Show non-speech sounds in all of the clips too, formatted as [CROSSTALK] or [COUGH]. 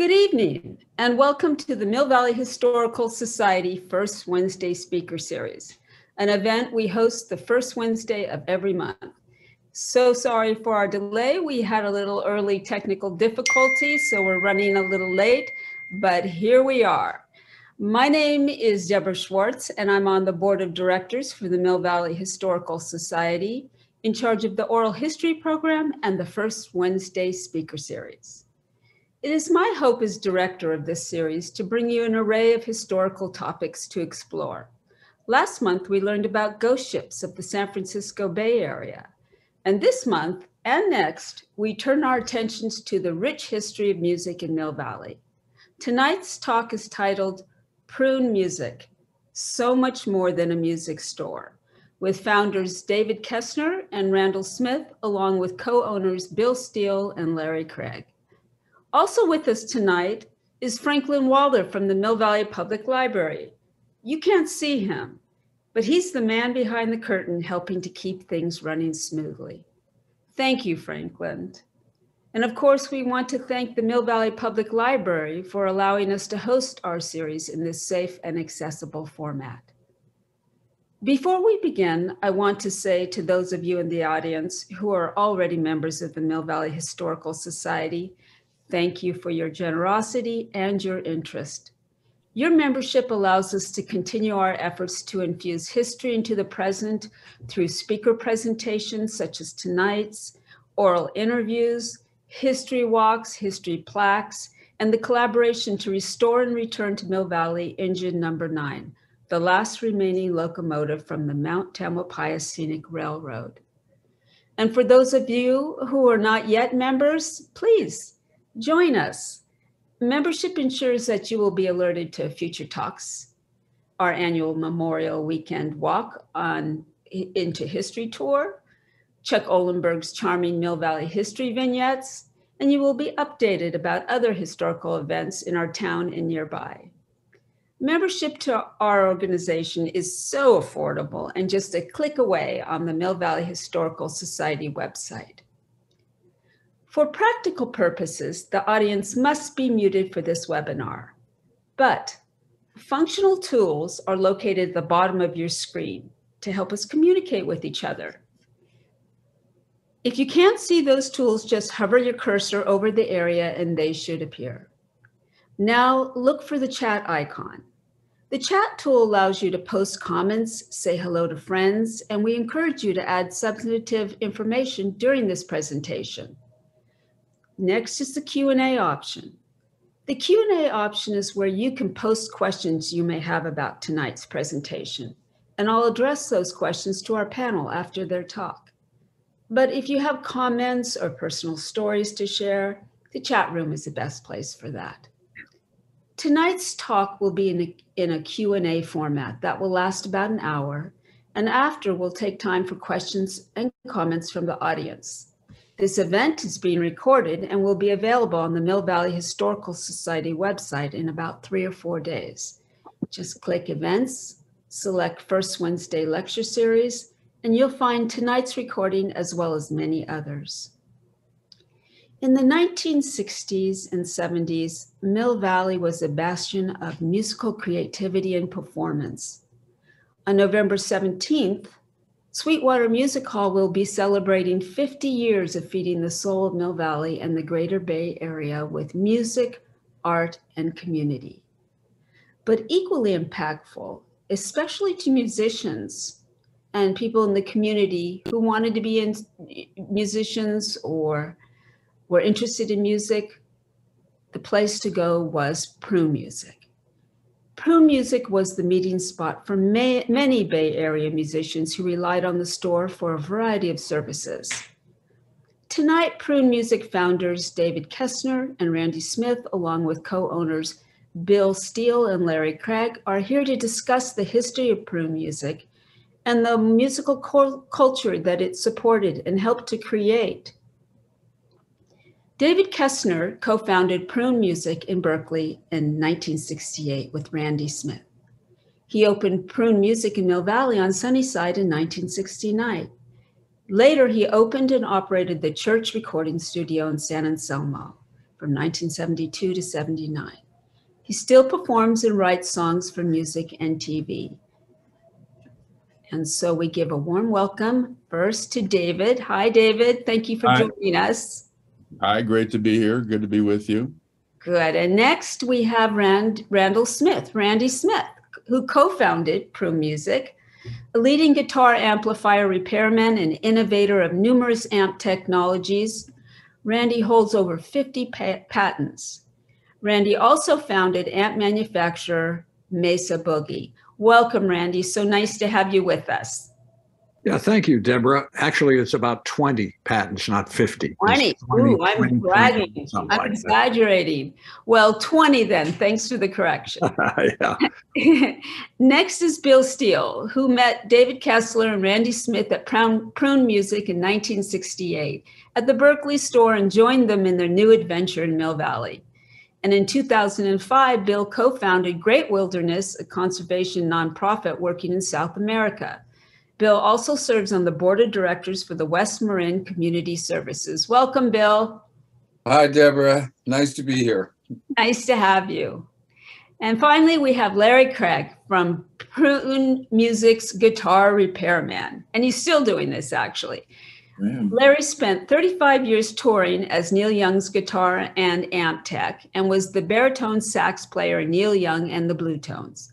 Good evening, and welcome to the Mill Valley Historical Society First Wednesday Speaker Series, an event we host the first Wednesday of every month. So sorry for our delay. We had a little early technical difficulty, so we're running a little late, but here we are. My name is Deborah Schwartz, and I'm on the board of directors for the Mill Valley Historical Society, in charge of the oral history program and the first Wednesday speaker series. It is my hope as director of this series to bring you an array of historical topics to explore. Last month, we learned about ghost ships of the San Francisco Bay Area. And this month and next, we turn our attentions to the rich history of music in Mill Valley. Tonight's talk is titled Prune Music, So Much More Than a Music Store, with founders David Kessner and Randall Smith, along with co-owners Bill Steele and Larry Cragg. Also with us tonight is Franklin Walder from the Mill Valley Public Library. You can't see him, but he's the man behind the curtain helping to keep things running smoothly. Thank you, Franklin. And of course, we want to thank the Mill Valley Public Library for allowing us to host our series in this safe and accessible format. Before we begin, I want to say to those of you in the audience who are already members of the Mill Valley Historical Society Thank you for your generosity and your interest. Your membership allows us to continue our efforts to infuse history into the present through speaker presentations such as tonight's, oral interviews, history walks, history plaques, and the collaboration to restore and return to Mill Valley engine number nine, the last remaining locomotive from the Mount Tamalpais Scenic Railroad. And for those of you who are not yet members, please Join us. Membership ensures that you will be alerted to future talks, our annual Memorial Weekend Walk on into History Tour, Chuck Oldenburg's charming Mill Valley history vignettes, and you will be updated about other historical events in our town and nearby. Membership to our organization is so affordable and just a click away on the Mill Valley Historical Society website. For practical purposes, the audience must be muted for this webinar, but functional tools are located at the bottom of your screen to help us communicate with each other. If you can't see those tools, just hover your cursor over the area and they should appear. Now look for the chat icon. The chat tool allows you to post comments, say hello to friends, and we encourage you to add substantive information during this presentation. Next is the Q&A option. The Q&A option is where you can post questions you may have about tonight's presentation, and I'll address those questions to our panel after their talk. But if you have comments or personal stories to share, the chat room is the best place for that. Tonight's talk will be in a, in a Q&A format that will last about an hour, and after we'll take time for questions and comments from the audience. This event is being recorded and will be available on the Mill Valley Historical Society website in about three or four days. Just click events, select First Wednesday lecture series, and you'll find tonight's recording as well as many others. In the 1960s and 70s, Mill Valley was a bastion of musical creativity and performance. On November 17th, Sweetwater Music Hall will be celebrating 50 years of feeding the soul of Mill Valley and the greater Bay Area with music, art, and community. But equally impactful, especially to musicians and people in the community who wanted to be in musicians or were interested in music, the place to go was Prune Music. Prune Music was the meeting spot for may, many Bay Area musicians who relied on the store for a variety of services. Tonight, Prune Music founders David Kessner and Randy Smith, along with co-owners Bill Steele and Larry Cragg, are here to discuss the history of Prune Music and the musical culture that it supported and helped to create. David Kessner co-founded Prune Music in Berkeley in 1968 with Randy Smith. He opened Prune Music in Mill Valley on Sunnyside in 1969. Later, he opened and operated the Church Recording Studio in San Anselmo. from 1972 to 79. He still performs and writes songs for music and TV. And so we give a warm welcome first to David. Hi, David. Thank you for Hi. joining us. Hi, great to be here. Good to be with you. Good. And next we have Rand, Randall Smith, Randy Smith, who co-founded Prune Music, a leading guitar amplifier repairman and innovator of numerous amp technologies. Randy holds over 50 pa- patents. Randy also founded amp manufacturer Mesa Boogie. Welcome, Randy. So nice to have you with us. Yeah, thank you, Deborah. Actually, it's about 20 patents, not 50. 20. 20, Ooh, I'm 20, bragging. I'm like that. exaggerating. Well, 20 then. Thanks for the correction. [LAUGHS] yeah. [LAUGHS] Next is Bill Steele, who met David Kessner and Randy Smith at Prune Music in 1968 at the Berkeley store and joined them in their new adventure in Mill Valley. And in 2005, Bill co founded Great Wilderness, a conservation nonprofit working in South America. Bill also serves on the board of directors for the West Marin Community Services. Welcome, Bill. Hi, Deborah. Nice to be here. Nice to have you. And finally, we have Larry Cragg from Prune Music's guitar repairman. And he's still doing this, actually. Larry spent 35 years touring as Neil Young's guitar and amp tech and was the baritone sax player in Neil Young and the Bluenotes.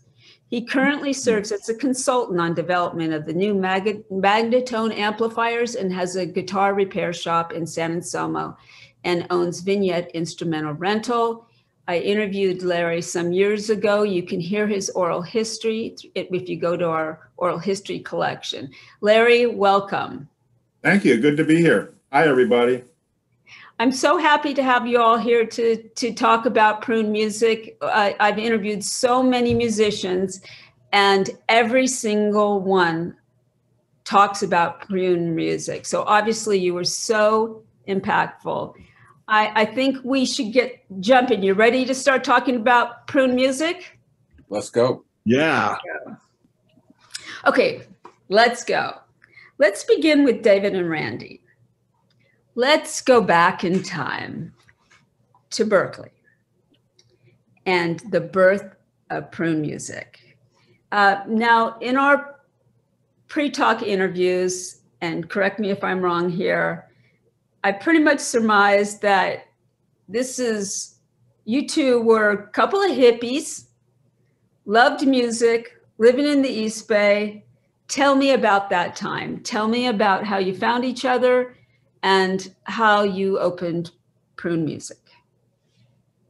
He currently serves as a consultant on development of the new mag- Magnatone amplifiers and has a guitar repair shop in San Anselmo and owns Vintage Instrument Rental. I interviewed Larry some years ago. You can hear his oral history if you go to our oral history collection. Larry, welcome. Thank you. Good to be here. Hi, everybody. I'm so happy to have you all here to to talk about prune music. I, I've interviewed so many musicians, and every single one talks about prune music. So obviously, you were so impactful. I, I think we should get jumping. You ready to start talking about prune music? Let's go. Yeah. Okay, let's go. Let's begin with David and Randy. Let's go back in time to Berkeley and the birth of prune music. Uh, now, in our pre talk interviews, and correct me if I'm wrong here, I pretty much surmised that this is, you two were a couple of hippies, loved music, living in the East Bay. Tell me about that time. Tell me about how you found each other and how you opened Prune Music.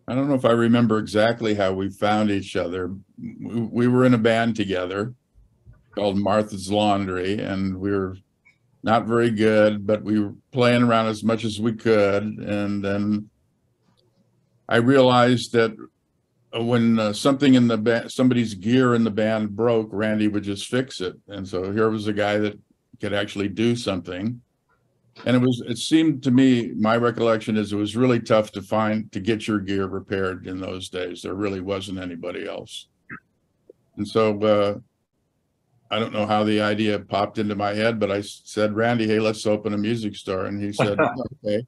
I don't know if I remember exactly how we found each other. We, we were in a band together called Martha's Laundry, and we were not very good, but we were playing around as much as we could. And then I realized that when uh, something in the band, somebody's gear in the band broke, Randy would just fix it. And so here was a guy that could actually do something. And it was, it seemed to me, my recollection is it was really tough to find, to get your gear repaired in those days. There really wasn't anybody else. And so, uh, I don't know how the idea popped into my head, but i said, Randy, hey, let's open a music store. And he said, [LAUGHS] okay.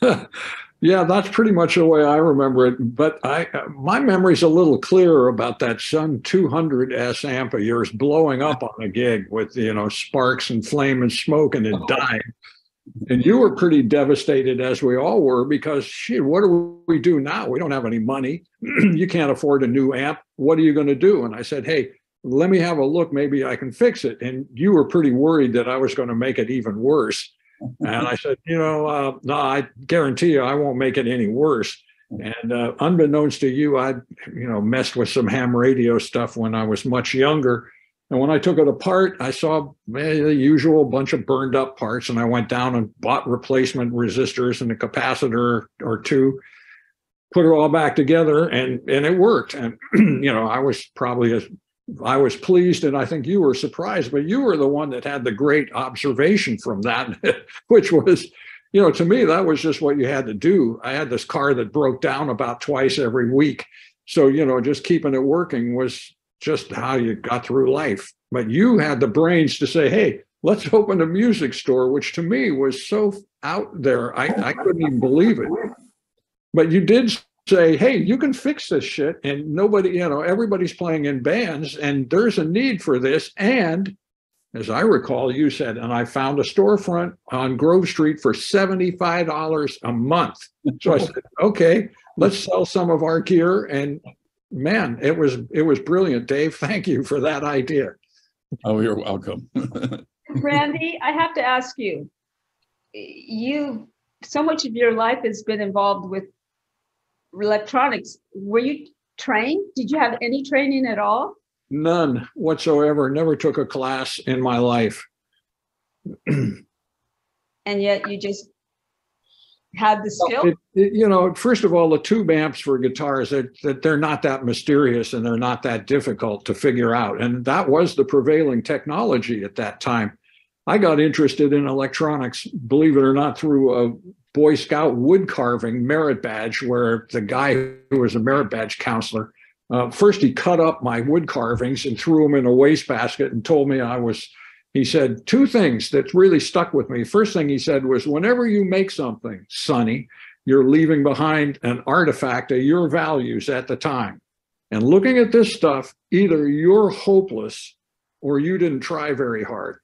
[LAUGHS] Yeah, that's pretty much the way I remember it. But I, my memory's a little clearer about that Sunn 200S amp of yours blowing up on a gig with you know sparks and flame and smoke and it oh. dying. And you were pretty devastated, as we all were, because shit, what do we do now? We don't have any money. [CLEARS THROAT] you can't afford a new amp. What are you going to do? And I said, hey, let me have a look. Maybe I can fix it. And you were pretty worried that I was going to make it even worse. And I said, you know, uh, no, I guarantee you, I won't make it any worse. And uh, unbeknownst to you, I, you know, messed with some ham radio stuff when I was much younger. And when I took it apart, I saw eh, the usual bunch of burned up parts, and I went down and bought replacement resistors and a capacitor or two, put it all back together, and and it worked. And [CLEARS THROAT] you know, I was probably as I was pleased, and I think you were surprised, but you were the one that had the great observation from that, [LAUGHS] which was, you know, to me, that was just what you had to do. I had this car that broke down about twice every week. So, you know, just keeping it working was just how you got through life. But you had the brains to say, hey, let's open a music store, which to me was so out there. I, I couldn't even believe it. but you did say, hey, you can fix this shit. And nobody, you know, everybody's playing in bands and there's a need for this. And as I recall, you said, and I found a storefront on Grove Street for $75 a month. So I said, [LAUGHS] okay, let's sell some of our gear. And man, it was it was brilliant, Dave. [LAUGHS] Thank you for that idea. Oh, you're welcome. [LAUGHS] Randy, I have to ask you, you, so much of your life has been involved with electronics. Were you trained? Did you have any training at all? None whatsoever. Never took a class in my life. [CLEARS THROAT] And yet you just had the skill? It- it- you know, first of all, the tube amps for guitars that that they're not that mysterious and they're not that difficult to figure out. And that was the prevailing technology at that time. I got interested in electronics, believe it or not, through a Boy Scout wood carving merit badge, where the guy who was a merit badge counselor, uh, first he cut up my wood carvings and threw them in a wastebasket and told me I was he said two things that really stuck with me. First thing he said was, whenever you make something, Sonny, you're leaving behind an artifact of your values at the time. And looking at this stuff, either you're hopeless or you didn't try very hard.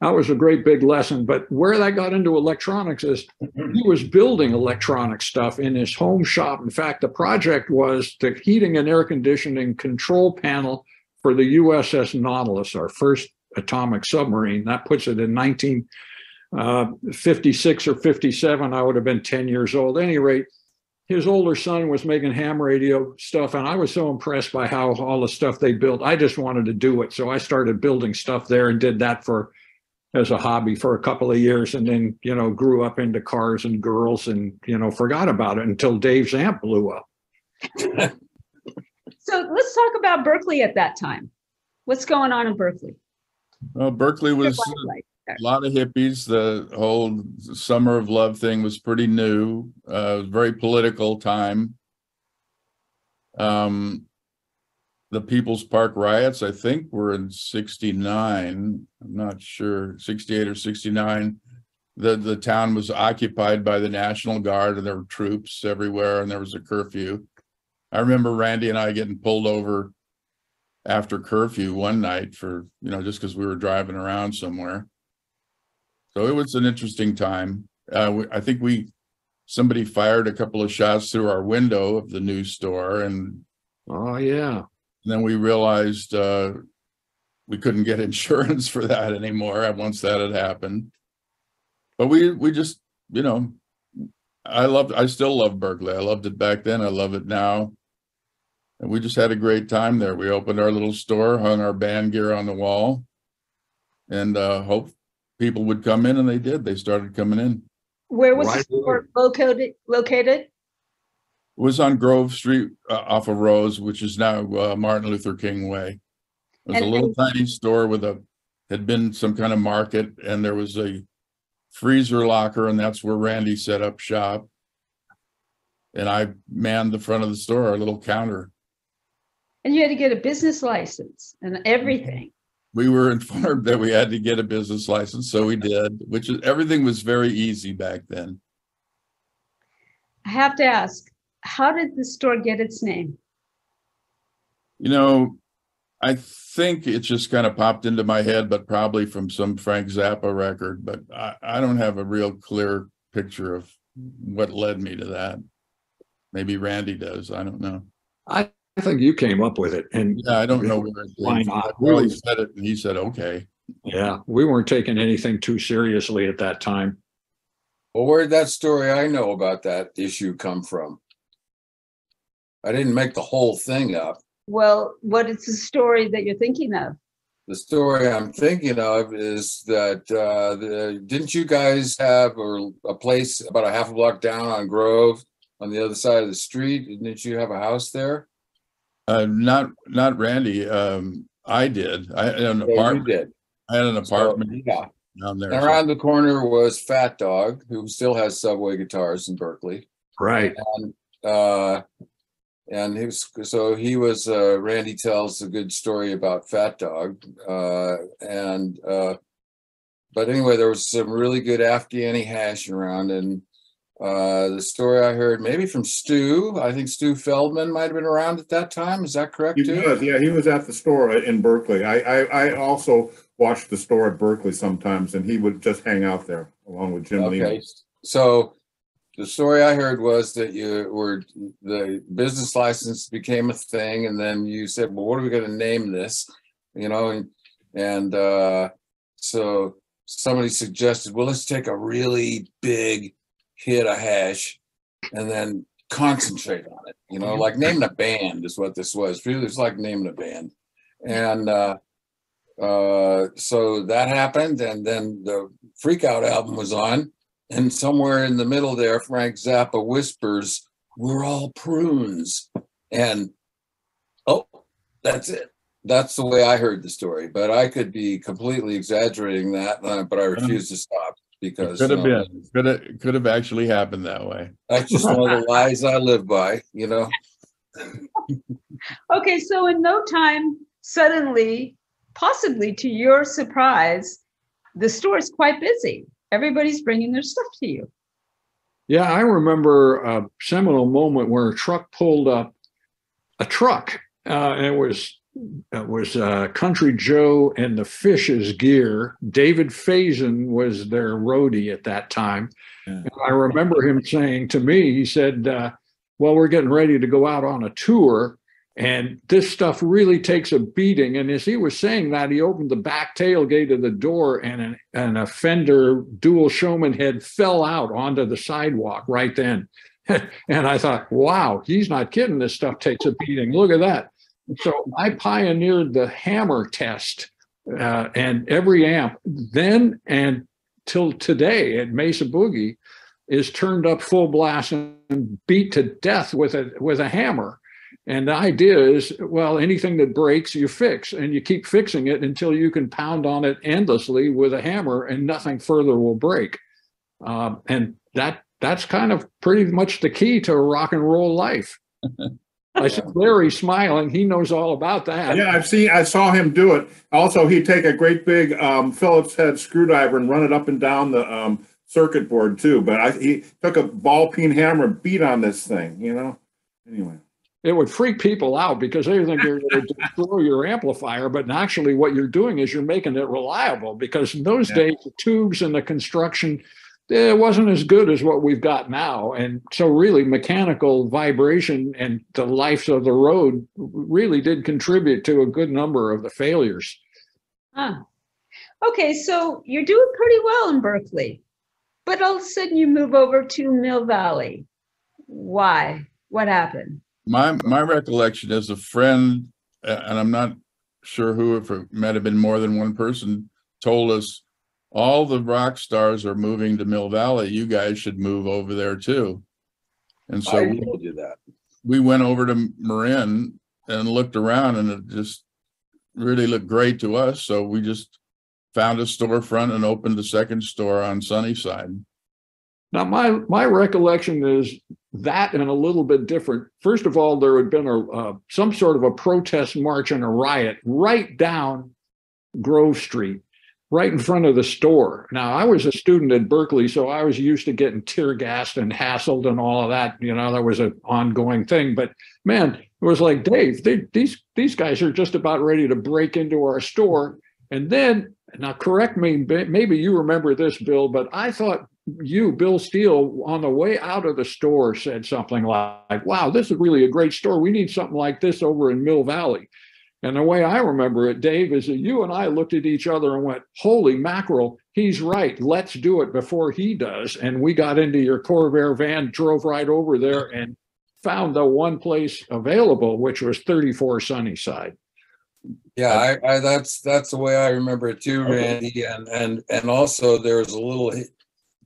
That was a great big lesson. But where that got into electronics is he was building electronic stuff in his home shop. In fact, the project was the heating and air conditioning control panel for the USS Nautilus, our first atomic submarine. That puts it in 1956 uh, or 57. I would have been 10 years old. At any rate, his older son was making ham radio stuff, and I was so impressed by how all the stuff they built. I just wanted to do it. So I started building stuff there and did that for as a hobby for a couple of years and then you know grew up into cars and girls and you know forgot about it until dave's amp blew up [LAUGHS] So let's talk about Berkeley at that time. What's going on in Berkeley? Well, Berkeley was a lot of hippies. The whole summer of love thing was pretty new, uh, very political time. Um, the People's Park riots, I think, were in '69. I'm not sure, '68 or '69. The the town was occupied by the National Guard, and there were troops everywhere, and there was a curfew. I remember Randy and I getting pulled over after curfew one night for you know just because we were driving around somewhere. So it was an interesting time. Uh, we- I think we, somebody fired a couple of shots through our window of the news store and oh yeah then we realized, uh, we couldn't get [LAUGHS] insurance for that anymore once that had happened. But we, we just, you know, I loved, I still love Berkeley. I loved it back then. I love it now. And we just had a great time there. We opened our little store, hung our band gear on the wall. And, uh, hope people would come in and they did. They started coming in. Where was the store located, located? It was on Grove Street uh, off of Rose, which is now uh, Martin Luther King Way. It was a And- little tiny store with a, had been some kind of market and there was a freezer locker and that's where Randy set up shop. And I manned the front of the store, our little counter. And you had to get a business license and everything. We were [LAUGHS] informed that we had to get a business license, so we did, which is, everything was very easy back then. I have to ask, how did the store get its name? You know, I think it just kind of popped into my head, but probably from some Frank Zappa record, but I, I don't have a real clear picture of what led me to that. Maybe Randy does. I don't know. i I think you came up with it and Yeah, I don't know where it Why came not? Well, he said it and he said, okay. yeah we weren't taking anything too seriously at that time Well, where did that story I know about that issue come from? I didn't make the whole thing up. Well, what is the story that you're thinking of? The story I'm thinking of is that, uh, the, didn't you guys have a, a place about a half a block down on Grove on the other side of the street? Didn't you have a house there? Uh, not, not Randy. Um, I did. I had an Yeah, you apartment. did. I had an So, apartment Yeah. down there. And around the corner was Fat Dog, who still has Subway guitars in Berkeley. right And, uh, and he was, so he was, uh, Randy tells a good story about Fat Dog, uh, and, uh, but anyway, there was some really good Afghani hash around and, uh, the story I heard, maybe from Stu, I think Stu Feldman might have been around at that time. Is that correct He too? was, yeah, he was at the store in Berkeley. I, I, I also watched the store at Berkeley sometimes and he would just hang out there along with Jim Okay, so the story I heard was that you were, the business license became a thing and then you said, well, what are we gonna name this? You know, and, and, uh, so somebody suggested, well, let's take a really big hit of hash and then concentrate on it, you know, like naming a band is what this was. Really, it's like naming a band. And, uh, uh, so that happened and then the Freak Out album was on. And somewhere in the middle there, Frank Zappa whispers, We're all prunes. And oh, that's it. That's the way I heard the story, but I could be completely exaggerating that, uh, but I refuse to stop It because could have you know, been, could have, could have actually happened that way. that's just one of the [LAUGHS] lies I live by, you know? [LAUGHS] Okay, so in no time, suddenly, possibly to your surprise, the store is quite busy. Everybody's bringing their stuff to you. Yeah, I remember a seminal moment where a truck pulled up, a truck, uh, and it was it was uh, Country Joe and the Fishes gear. David Faison was their roadie at that time. Yeah. And I remember him saying to me, he said, uh, "Well, we're getting ready to go out on a tour." And this stuff really takes a beating. And as he was saying that, he opened the back tailgate of the door, and an, a Fender dual showman head fell out onto the sidewalk right then. [LAUGHS] and I thought, wow, he's not kidding. This stuff takes a beating. Look at that. So I pioneered the hammer test, uh, and every amp then and till today at Mesa Boogie is turned up full blast and beat to death with a with a hammer. And the idea is, well, anything that breaks, you fix, and you keep fixing it until you can pound on it endlessly with a hammer, and nothing further will break. Um, and that that's kind of pretty much the key to a rock and roll life. [LAUGHS] I see Larry smiling; he knows all about that. Yeah, I've seen, I saw him do it. Also, he'd take a great big, um, Phillips head screwdriver and run it up and down the, um, circuit board too. But I, he took a ball peen hammer, and beat on this thing, you know? Anyway. It would freak people out because they think you're going [LAUGHS] to destroy your amplifier, but actually what you're doing is you're making it reliable because in those Yeah. days, the tubes and the construction, it wasn't as good as what we've got now. And so really mechanical vibration and the life of the road really did contribute to a good number of the failures. Huh. Okay, so you're doing pretty well in Berkeley, but all of a sudden you move over to Mill Valley. Why? What happened? My, my recollection is a friend, a- and I'm not sure who, if it might have been more than one person, told us all the rock stars are moving to Mill Valley. You guys should move over there too. And so I we- told you that. we went over to Marin and looked around and it just really looked great to us. So we just found a storefront and opened a second store on Sunnyside. Now, my my recollection is that and a little bit different. First of all, there had been a uh, some sort of a protest march and a riot right down Grove Street, right in front of the store. Now, I was a student at Berkeley, so I was used to getting tear gassed and hassled and all of that. You know, that was an ongoing thing. But man, it was like Dave. They, these these guys are just about ready to break into our store, and then now correct me. Maybe you remember this, Bill, but I thought you, Bill Steele, on the way out of the store said something like, wow, this is really a great store. We need something like this over in Mill Valley. And the way I remember it, Dave, is that you and I looked at each other and went, holy mackerel, he's right. Let's do it before he does. And we got into your Corvair van, drove right over there and found the one place available, which was 34 Sunnyside. Yeah, I, I, that's, that's the way I remember it too, Randy. And, and, and also there's a little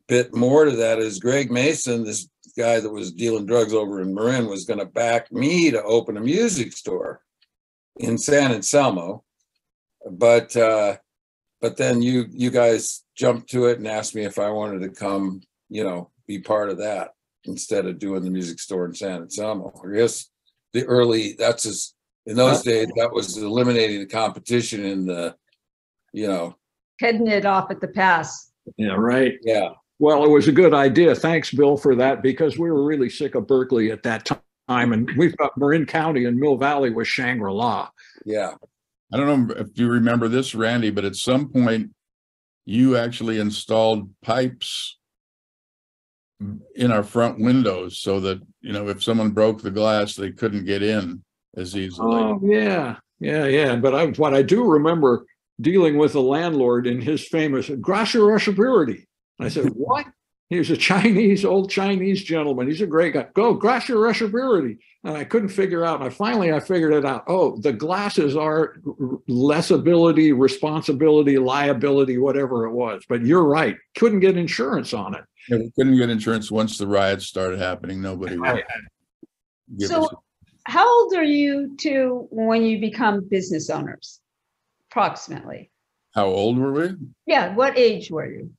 bit more to that is Greg Mason, this guy that was dealing drugs over in Marin was gonna back me to open a music store in San Anselmo. But, uh, but then you, you guys jumped to it and asked me if I wanted to come, you know, be part of that instead of doing the music store in San Anselmo. I guess the early, that's as, in those days, that was eliminating the competition in the, you know, Heading it off at the pass. Yeah, right. yeah. Well, it was a good idea. Thanks, Bill, for that because we were really sick of Berkeley at that time. And we've got Marin County and Mill Valley was Shangri La. Yeah, I don't know if you remember this, Randy, but at some point you actually installed pipes in our front windows so that, you know, if someone broke the glass, they couldn't get in as easily. Oh, yeah, yeah, yeah. But I, what I do remember dealing with a landlord in his famous Gracia Reciprocity. I said, [LAUGHS] what? He was a Chinese, old Chinese gentleman. He's a great guy. Go, Gracia Reciprocity. And I couldn't figure out. And I finally I figured it out. Oh, the glasses are less ability, responsibility, liability, whatever it was. But you're right. Couldn't get insurance on it. Yeah, we couldn't get insurance once the riots started happening. Nobody would give So- us. How old are you two when you become business owners? Approximately. How old were we? Yeah, what age were you?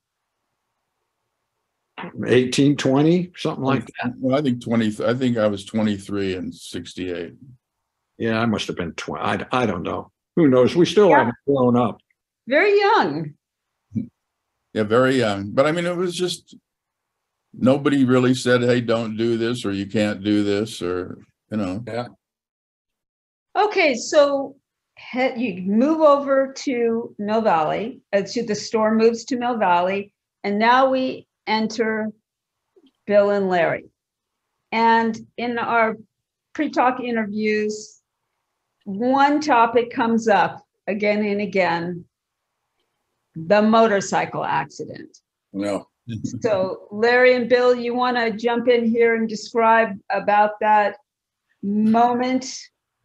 18, 20, something like that. Well, I think twenty, I think I was twenty-three and sixty-eight. Yeah, I must have been 20. I, I don't know. Who knows? We still Yeah. haven't grown up. Very young. Yeah, very young. But I mean, it was just, nobody really said, hey, don't do this, or you can't do this, or, you know. Yeah. Okay, so he- you move over to Mill Valley, uh, to the store moves to Mill Valley, and now we enter Bill and Larry. And in our pre-talk interviews, one topic comes up again and again, the motorcycle accident. no, So Larry and Bill, you want to jump in here and describe about that moment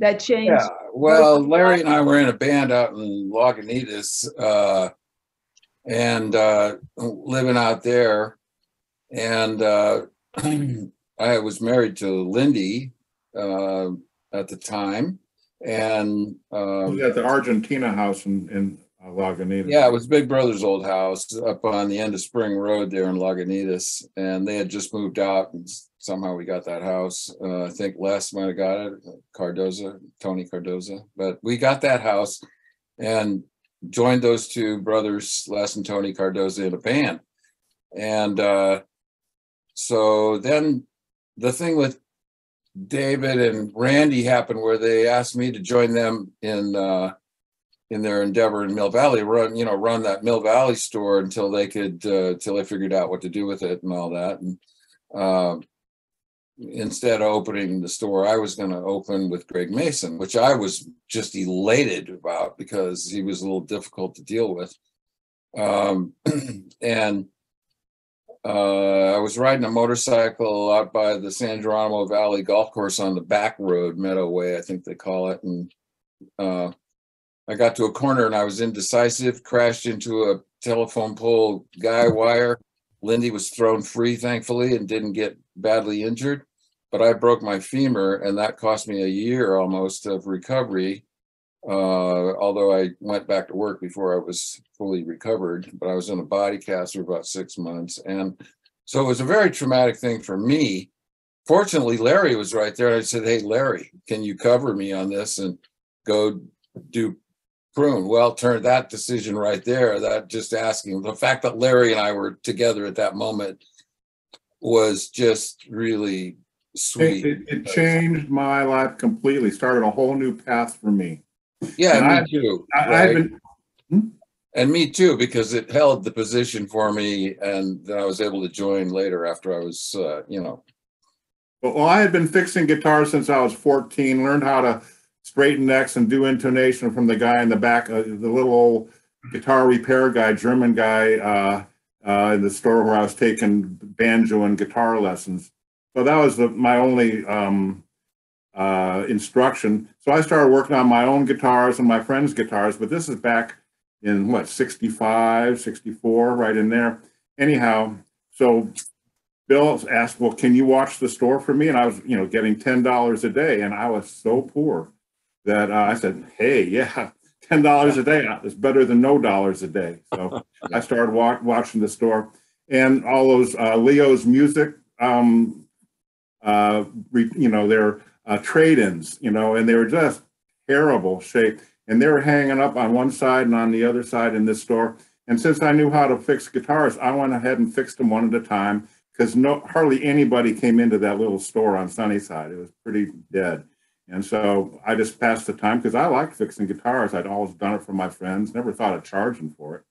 that changed? yeah. Well, Larry and I were in a band out in Lagunitas, uh, and, uh, living out there. And, uh, [CLEARS THROAT] I was married to Lindy, uh, at the time. And, um, We got the Argentina house in, in uh, Lagunitas. Yeah, it was Big Brother's old house up on the end of Spring Road there in Lagunitas, and they had just moved out, and s- somehow we got that house. Uh, I think Les might have got it, Cardoza, Tony Cardoza, but we got that house and joined those two brothers, Les and Tony Cardoza, in a band. And uh, so then the thing with David and Randy happened where they asked me to join them in uh, in their endeavor in Mill Valley, run, you know, run that Mill Valley store until they could, uh, till they figured out what to do with it and all that. And, um, instead of opening the store, I was going to open with Greg Mason, which I was just elated about because he was a little difficult to deal with. Um, [CLEARS THROAT] and, uh, I was riding a motorcycle out by the San Geronimo Valley Golf Course on the back road, Meadow Way, I think they call it. And, uh, I got to a corner and I was indecisive, crashed into a telephone pole guy wire. Lindy was thrown free, thankfully, and didn't get badly injured. But I broke my femur, and that cost me a year almost of recovery. Uh, although I went back to work before I was fully recovered, but I was in a body cast for about six months. And so it was a very traumatic thing for me. Fortunately, Larry was right there. I said, Hey, Larry, can you cover me on this and go do prune. Well, turn that decision right there, that just asking, the fact that Larry and I were together at that moment was just really It, sweet. it, it changed my life completely, started a whole new path for me. Yeah, and I- me too. I, I've right? been, And me too, because it held the position for me and then I was able to join later after I was, uh, you know, well, I had been fixing guitars since I was 14, learned how to straighten necks and do intonation from the guy in the back, uh, the little old guitar repair guy, German guy, uh, uh, in the store where I was taking banjo and guitar lessons. So that was the, my only um, uh, instruction. So I started working on my own guitars and my friends' guitars, but this is back in what, 65, 64, right in there. Anyhow, so Bill asked, well, can you watch the store for me? And I was, you know, getting $10 a day and I was so poor that uh, I said, hey, [LAUGHS] yeah, $10 a day is better than no dollars a day. So I started wa- watching the store and all those uh, Leo's music, um, uh, re- you know, they're uh, trade-ins, you know, and they were just terrible shape. And they were hanging up on one side and on the other side in this store. And since I knew how to fix guitars, I went ahead and fixed them one at a time because no hardly anybody came into that little store on Sunnyside. It was pretty dead. And so I just passed the time because I liked fixing guitars. I'd always done it for my friends, never thought of charging for it.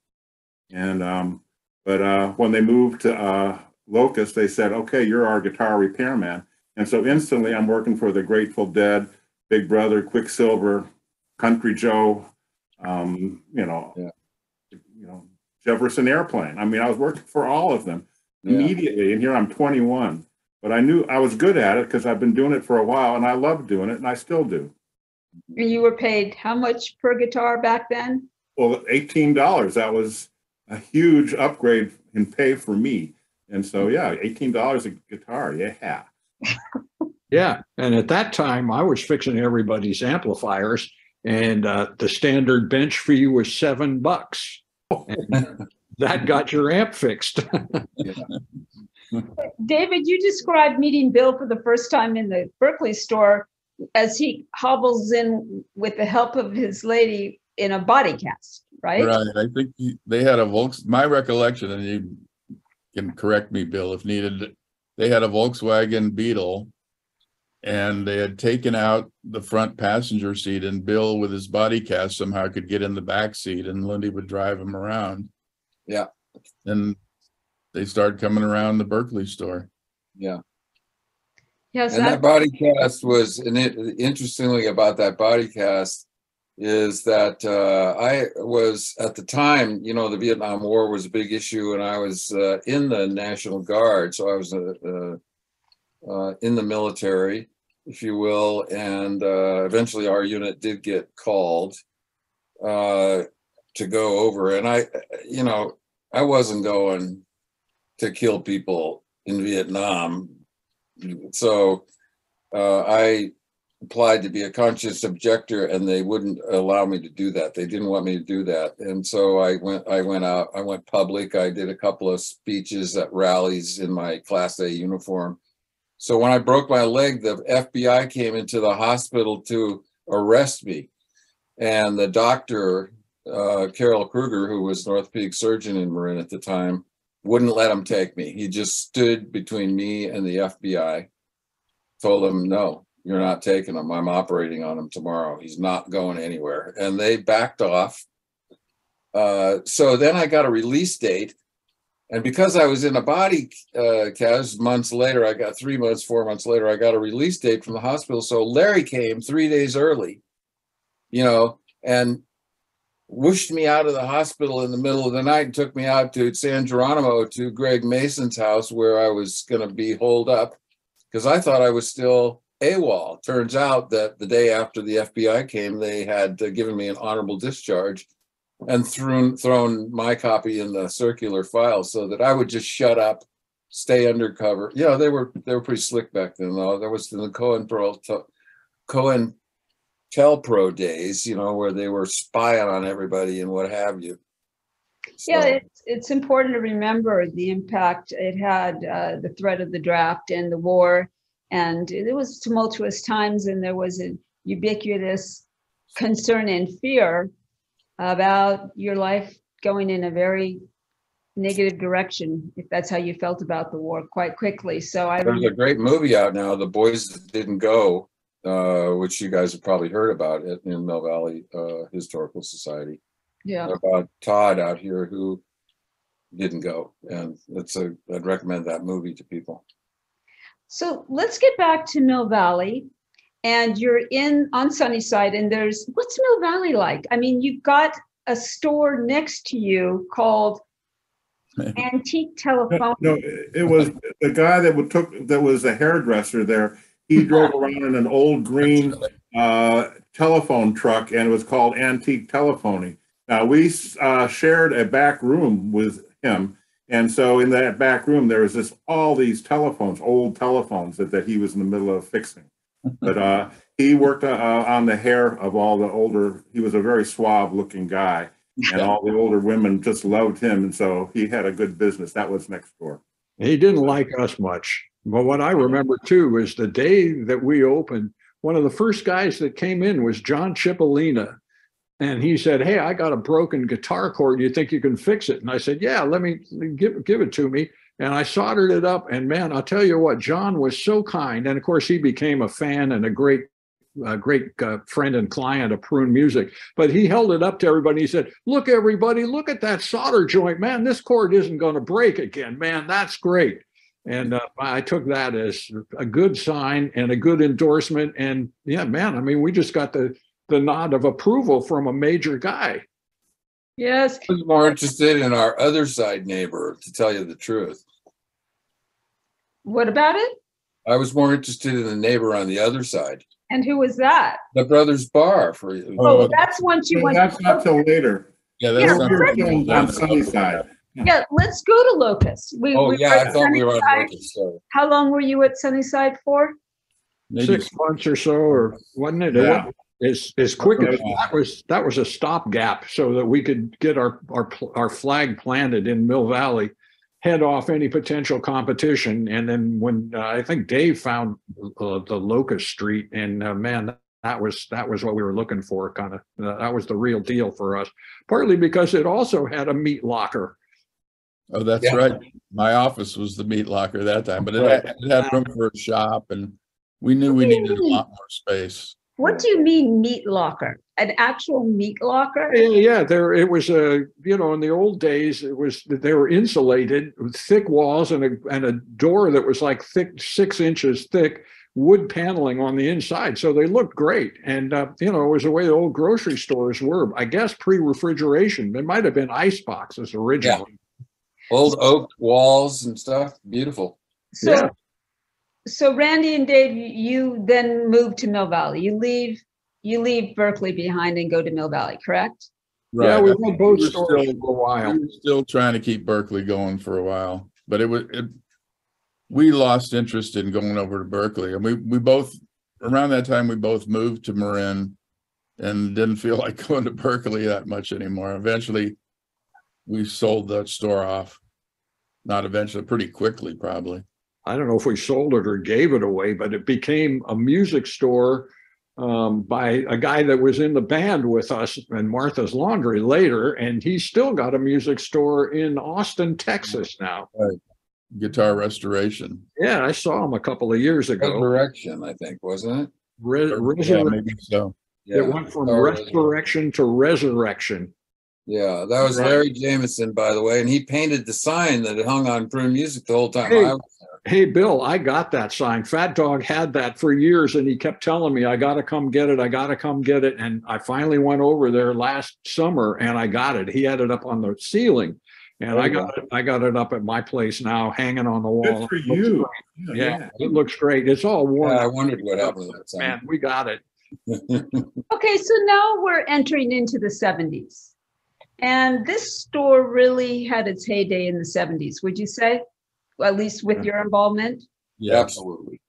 And um, but uh, when they moved to uh, Locust, they said, "Okay, you're our guitar repairman." And so instantly, I'm working for the Grateful Dead, Big Brother, Quicksilver, Country Joe, um, you know, Yeah. you know, Jefferson Airplane. I mean, I was working for all of them Yeah. immediately, and here I'm 21. But I knew I was good at it because I've been doing it for a while, and I love doing it, and I still do. You were paid how much per guitar back then? Well, eighteen dollars. That was a huge upgrade in pay for me. And so, yeah, eighteen dollars a guitar. Yeah. Yeah, and at that time, I was fixing everybody's amplifiers, and uh, the standard bench fee was seven bucks. That got your amp fixed. [LAUGHS] David, you described meeting Bill for the first time in the Berkeley store as he hobbles in with the help of his lady in a body cast, right? Right, I think he- they had a Volks, my recollection, and you can correct me, Bill, if needed. They had a Volkswagen Beetle. And they had taken out the front passenger seat and Bill with his body cast somehow could get in the back seat and Lindy would drive him around. Yeah. And they started coming around the Berkeley store. Yeah. Yes, And that that, body cast was, and it, interestingly about that body cast is that uh, I was at the time, you know, the Vietnam War was a big issue, and I was uh, in the National Guard, so I was uh, uh, uh, in the military, if you will, and uh, eventually our unit did get called to go over, and I, you know, I wasn't going to kill people in Vietnam. So I applied to be a conscious objector and they wouldn't allow me to do that. They didn't want me to do that. And so I went, I went out, I went public. I did a couple of speeches at rallies in my class A uniform. So when I broke my leg, the FBI came into the hospital to arrest me. And the doctor, uh, Carol Kruger, who was an orthopedic surgeon in Marin at the time, wouldn't let him take me. He just stood between me and the FBI. Told him, no, you're not taking him. I'm operating on him tomorrow. He's not going anywhere. And they backed off. Uh, so then I got a release date. And because I was in a body uh, cast months later, I got three months, four months later, I got a release date from the hospital. So Larry came three days early, you know, and whooshed me out of the hospital in the middle of the night and took me out to San Geronimo to Greg Mason's house where I was going to be holed up because I thought I was still AWOL. Turns out that the day after the FBI came, they had uh, given me an honorable discharge and thrown thrown my copy in the circular file so that I would just shut up, stay undercover. You know, they were they were pretty slick back then. Though there was the Cohen Pearl Cohen Telpro days, you know, where they were spying on everybody and what have you. yeah, it's, it's important to remember the impact it had, uh, the threat of the draft and the war. And it was tumultuous times and there was a ubiquitous concern and fear about your life going in a very negative direction, if that's how you felt about the war quite quickly. So I, There's a great movie out now, The Boys That Didn't Go, uh, which you guys have probably heard about it in Mill Valley uh, Historical Society. yeah, About Todd out here who didn't go. And it's a, I'd recommend that movie to people. So let's get back to Mill Valley. And you're in on Sunnyside and there's, what's Mill Valley like? I mean, you've got a store next to you called [LAUGHS] Antique Telephone. No, it was the guy that would took that was a hairdresser there. He [LAUGHS] drove around in an old green uh, telephone truck, and it was called Antique Telephony. Now we uh, shared a back room with him, and so in that back room there was this all these telephones, old telephones that, that he was in the middle of fixing. [LAUGHS] But uh, he worked uh, on the hair of all the older. He was a very suave-looking guy, and all the older women just loved him, and so he had a good business. That was next door. He didn't like us much. But what I remember too is the day that we opened, one of the first guys that came in was John Cipollina. And he said, "Hey, I got a broken guitar cord. You think you can fix it?" And I said, "Yeah, let me give give it to me." And I soldered it up. And man, I'll tell you what, John was so kind. And of course, he became a fan and a great, uh, great uh, friend and client of Prune Music. But he held it up to everybody. He said, "Look, everybody, look at that solder joint, man. This cord isn't going to break again, man. That's great." And uh, I took that as a good sign and a good endorsement. And yeah, man, I mean, we just got the the nod of approval from a major guy. Yes. I was more interested in our other side neighbor, to tell you the truth. What about it? I was more interested in the neighbor on the other side, And who was that? the Brothers Bar for Oh, Oh, that's once you went. That's not till later. Yeah, Yeah, that's We're not. still on Sunnyside. Yeah, let's go to Locust. We, Oh, we yeah, I thought we were on Sunnyside. Locust, sorry. How long were you at Sunnyside for? Maybe Six months or so, or wasn't it? It Yeah. As, as quick as, that was, that was a stopgap so that we could get our, our, our flag planted in Mill Valley, head off any potential competition. And then when, uh, I think Dave found uh, the Locust Street and, uh, man, that was, that was what we were looking for, kind of, that was the real deal for us. Partly because it also had a meat locker. Oh, that's Yeah. right. My office was the meat locker that time, but it had, it had room for a shop and we knew we needed a lot more space. What do you mean meat locker? An actual meat locker? Yeah, yeah, there, it was a, you know, in the old days, it was, they were insulated with thick walls and a, and a door that was like thick, six inches thick, wood paneling on the inside. So they looked great. And, uh, you know, it was the way the old grocery stores were, I guess, pre-refrigeration. There might have been ice boxes originally. yeah. Old oak walls and stuff, beautiful. So, Yeah. So Randy and Dave, you then move to Mill Valley. You leave, you leave Berkeley behind and go to Mill Valley, correct? Yeah, we I had both we were stores still- for a while. We were still trying to keep Berkeley going for a while, but it was, it, we lost interest in going over to Berkeley and we, we both, around that time, we both moved to Marin and didn't feel [LAUGHS] like going to Berkeley that much anymore. Eventually, we sold that store off. Not eventually, pretty quickly, probably. I don't know if we sold it or gave it away, but it became a music store um, by a guy that was in the band with us and Martha's Laundry later, and he's still got a music store in Austin, Texas now. Right. Guitar restoration. Yeah, I saw him a couple of years ago. Resurrection, I think, wasn't it? Re- Yeah, maybe so. Yeah. It went from Oh, resurrection to resurrection. Yeah, that was Right. Larry Jameson, by the way, and he painted the sign that hung on Prune Music the whole time. Hey. I was Hey, Bill, I got that sign. Fat Dog had that for years and he kept telling me, I got to come get it. I got to come get it. And I finally went over there last summer and I got it. He had it up on the ceiling. And There I you got it, I got it up at my place now, hanging on the wall. Good for It you. great. Yeah, it looks great. It's all worn. Yeah, I out. wondered what happened that sign. Man, we got it. [LAUGHS] Okay, so now we're entering into the 70s. And this store really had its heyday in the 70s, would you say? At least with your involvement? Yeah, Absolutely.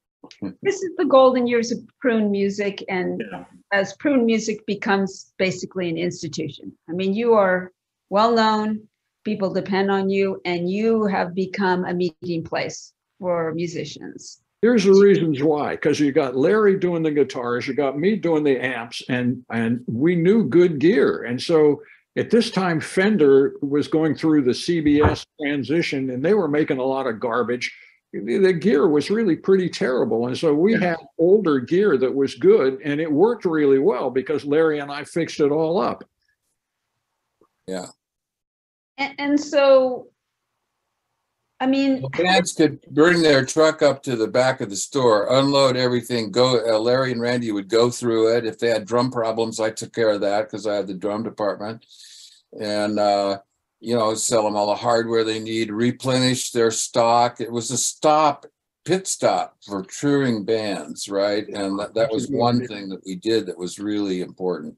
This is the golden years of prune music and Yeah. as prune music becomes basically an institution. I mean, you are well-known, people depend on you, and you have become a meeting place for musicians. Here's the reasons why, because you got Larry doing the guitars, you got me doing the amps, and and we knew good gear. And so at this time, Fender was going through the CBS transition, and they were making a lot of garbage. The the gear was really pretty terrible, and so we had older gear that was good, and it worked really well because Larry and I fixed it all up. Yeah. And, and so, I mean, The Bands could bring their truck up to the back of the store, unload everything, go, uh, Larry and Randy would go through it. If they had drum problems, I took care of that because I had the drum department. And, uh, you know, sell them all the hardware they need, replenish their stock. It was a stop, pit stop for touring bands, right? And that, that was one thing that we did that was really important.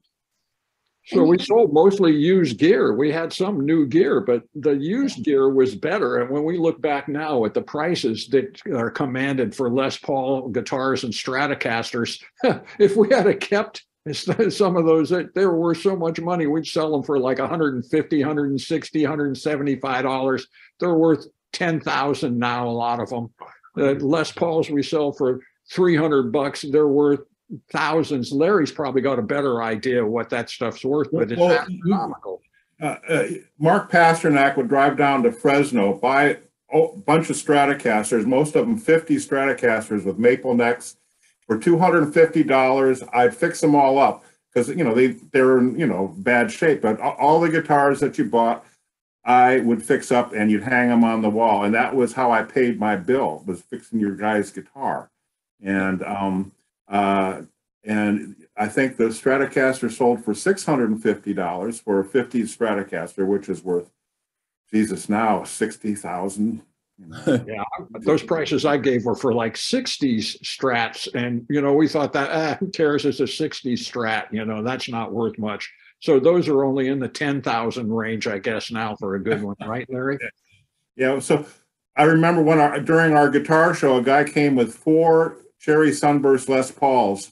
So we sold mostly used gear. We had some new gear, but the used gear was better. And when we look back now at the prices that are commanded for Les Paul guitars and Stratocasters, [LAUGHS] if we had a kept [LAUGHS] some of those, they were worth so much money, we'd sell them for like 150, 160, 175 dollars. They're worth 10,000 now, a lot of them. The uh, Les Pauls we sell for 300 bucks, they're worth thousands. Larry's probably got a better idea of what that stuff's worth, but it's Well, astronomical. uh, uh, Mark Pasternak would drive down to Fresno, buy a bunch of Stratocasters, most of them 50 Stratocasters with maple necks for $250. I'd fix them all up because, you know, they, they're in, you know, bad shape, but all the guitars that you bought, I would fix up and you'd hang them on the wall. And that was how I paid my bill, was fixing your guy's guitar. And, um, uh, and I think the Stratocaster sold for six hundred and fifty dollars for a fifty Stratocaster, which is worth, Jesus, now sixty thousand. [LAUGHS] Yeah, those prices I gave were for like sixties strats. And, you know, we thought that, ah, who cares? It's a sixties strat, you know, that's not worth much. So those are only in the ten thousand range, I guess, now for a good one, right, Larry? [LAUGHS] Yeah, so I remember when our, during our guitar show, a guy came with four Cherry Sunburst Les Pauls.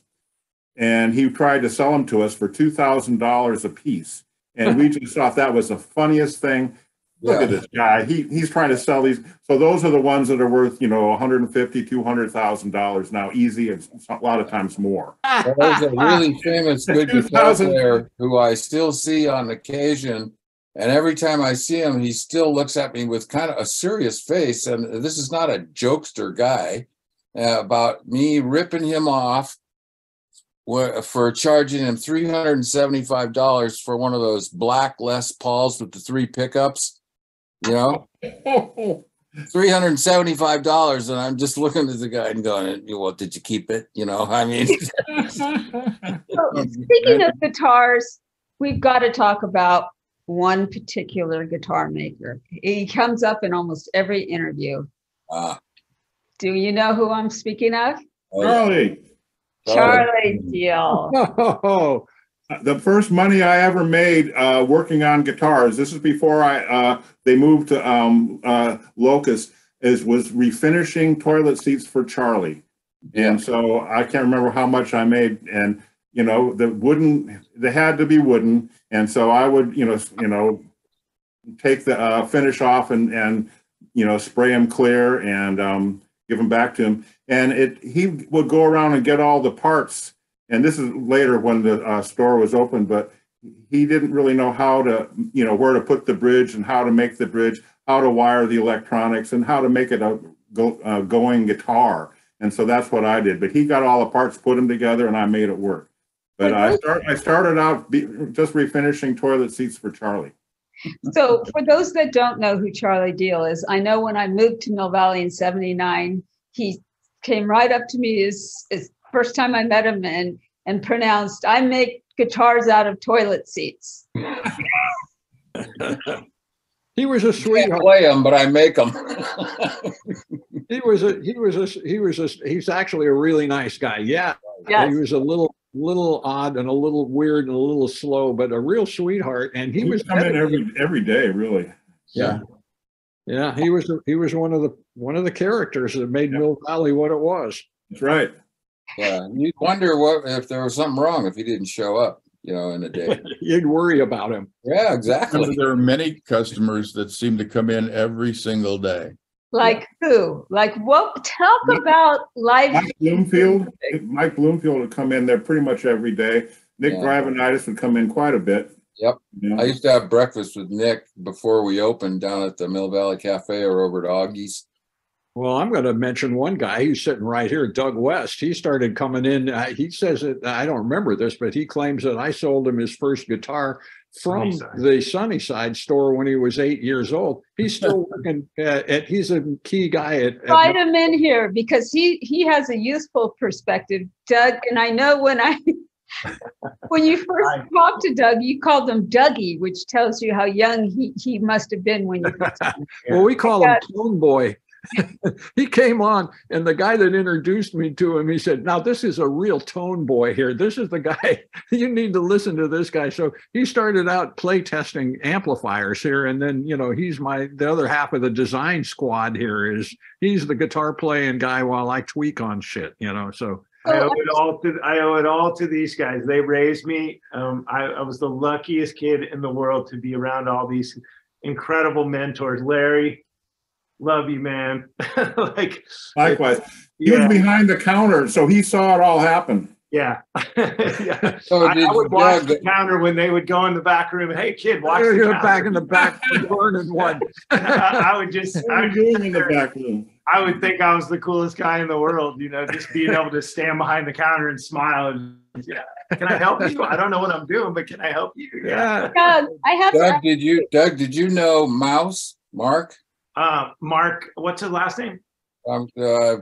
And he tried to sell them to us for two thousand dollars a piece. And we [LAUGHS] just thought that was the funniest thing. Look at this guy. He, he's trying to sell these. So those are the ones that are worth, you know, 150, 200,000 dollars now, easy and a lot of times more. [LAUGHS] Well, There's a really famous [LAUGHS] good guitar player who I still see on occasion. And every time I see him, he still looks at me with kind of a serious face. And this is not a jokester guy about me ripping him off for charging him $375 for one of those black Les Pauls with the three pickups. You know, [LAUGHS] $375. And I'm just looking at the guy and going, well, did you keep it? You know, [LAUGHS] I mean, [LAUGHS] So, Speaking of guitars, we've got to talk about one particular guitar maker. He comes up in almost every interview. uh, Do you know who I'm speaking of? oh. Charlie, Charlie Deal. [LAUGHS] Oh, the first money I ever made uh, working on guitars, this is before I uh, they moved to um, uh, Locust, is was refinishing toilet seats for Charlie. Yeah. And so I can't remember how much I made, and you know the wooden they had to be wooden, and so I would you know you know take the uh, finish off and and you know spray them clear and um, give them back to him, and it he would go around and get all the parts, and this is later when the uh, store was open, but he didn't really know how to you know where to put the bridge and how to make the bridge, how to wire the electronics, and how to make it a go, uh, going guitar. And so that's what I did. But he got all the parts, put them together, and I made it work. But I start, I started out be, just refinishing toilet seats for Charlie. So for those that don't know who Charlie Deal is, I know when I moved to Mill Valley in 79, he came right up to me as, as first time I met him and, and pronounced, I make guitars out of toilet seats. [LAUGHS] he was a Can't play them, but I make them. [LAUGHS] He was a, he was a, he was a, he's actually a really nice guy. Yeah. Yes. He was a little, little odd and a little weird and a little slow, but a real sweetheart. And he He was would come in every every day, really. Yeah. Yeah, he was he was one of the one of the characters that made Yeah. Mill Valley what it was. That's right. Yeah, you'd wonder what if there was something wrong if he didn't show up, you know, in a day. [LAUGHS] You'd worry about him. Yeah, exactly. There are many customers that seem to come in every single day. Like who? Like what? Talk about life. Mike Bloomfield, Mike Bloomfield would come in there pretty much every day. Nick Yeah. Gravenites would come in quite a bit. Yep. You know? I used to have breakfast with Nick before we opened down at the Mill Valley Cafe or over at Augie's. Well, I'm going to mention one guy who's sitting right here, Doug West. He started coming in. Uh, he says that I don't remember this, but he claims that I sold him his first guitar from Sunnyside. the Sunnyside store when he was eight years old. He's still [LAUGHS] working at, at he's a key guy at, at Invite him in here because he he has a useful perspective, Doug. And I know when I [LAUGHS] when you first Hi. talked to Doug, you called him Dougie, which tells you how young he, he must have been when you first [LAUGHS] Well, we call him Yeah. Tone Boy. [LAUGHS] he came on, and the guy that introduced me to him, he said, "Now this is a real tone boy here. This is the guy [LAUGHS] you need to listen to. This guy." So he started out play testing amplifiers here, and then you know he's my the other half of the design squad here. Is he's the guitar playing guy while I tweak on shit, you know. So I owe it all to I owe it all to these guys. They raised me. Um, I, I was the luckiest kid in the world to be around all these incredible mentors. Larry, love you, man. [LAUGHS] like, Likewise, he was behind the counter, so he saw it all happen. Yeah. [LAUGHS] yeah. So I, I would watch Doug- the counter when they would go in the back room. Hey, kid, watch the You're counter." back in the back, [LAUGHS] burning one. I, I would just, I are would, doing in the back room? I would think I was the coolest guy in the world. You know, just being able to stand behind the counter and smile. And, yeah, can I help you? I don't know what I'm doing, but can I help you? Yeah. Yeah. Doug, I have to Doug, did you, Doug, did you know Mouse, Mark? Uh, Mark, what's his last name? Um, uh,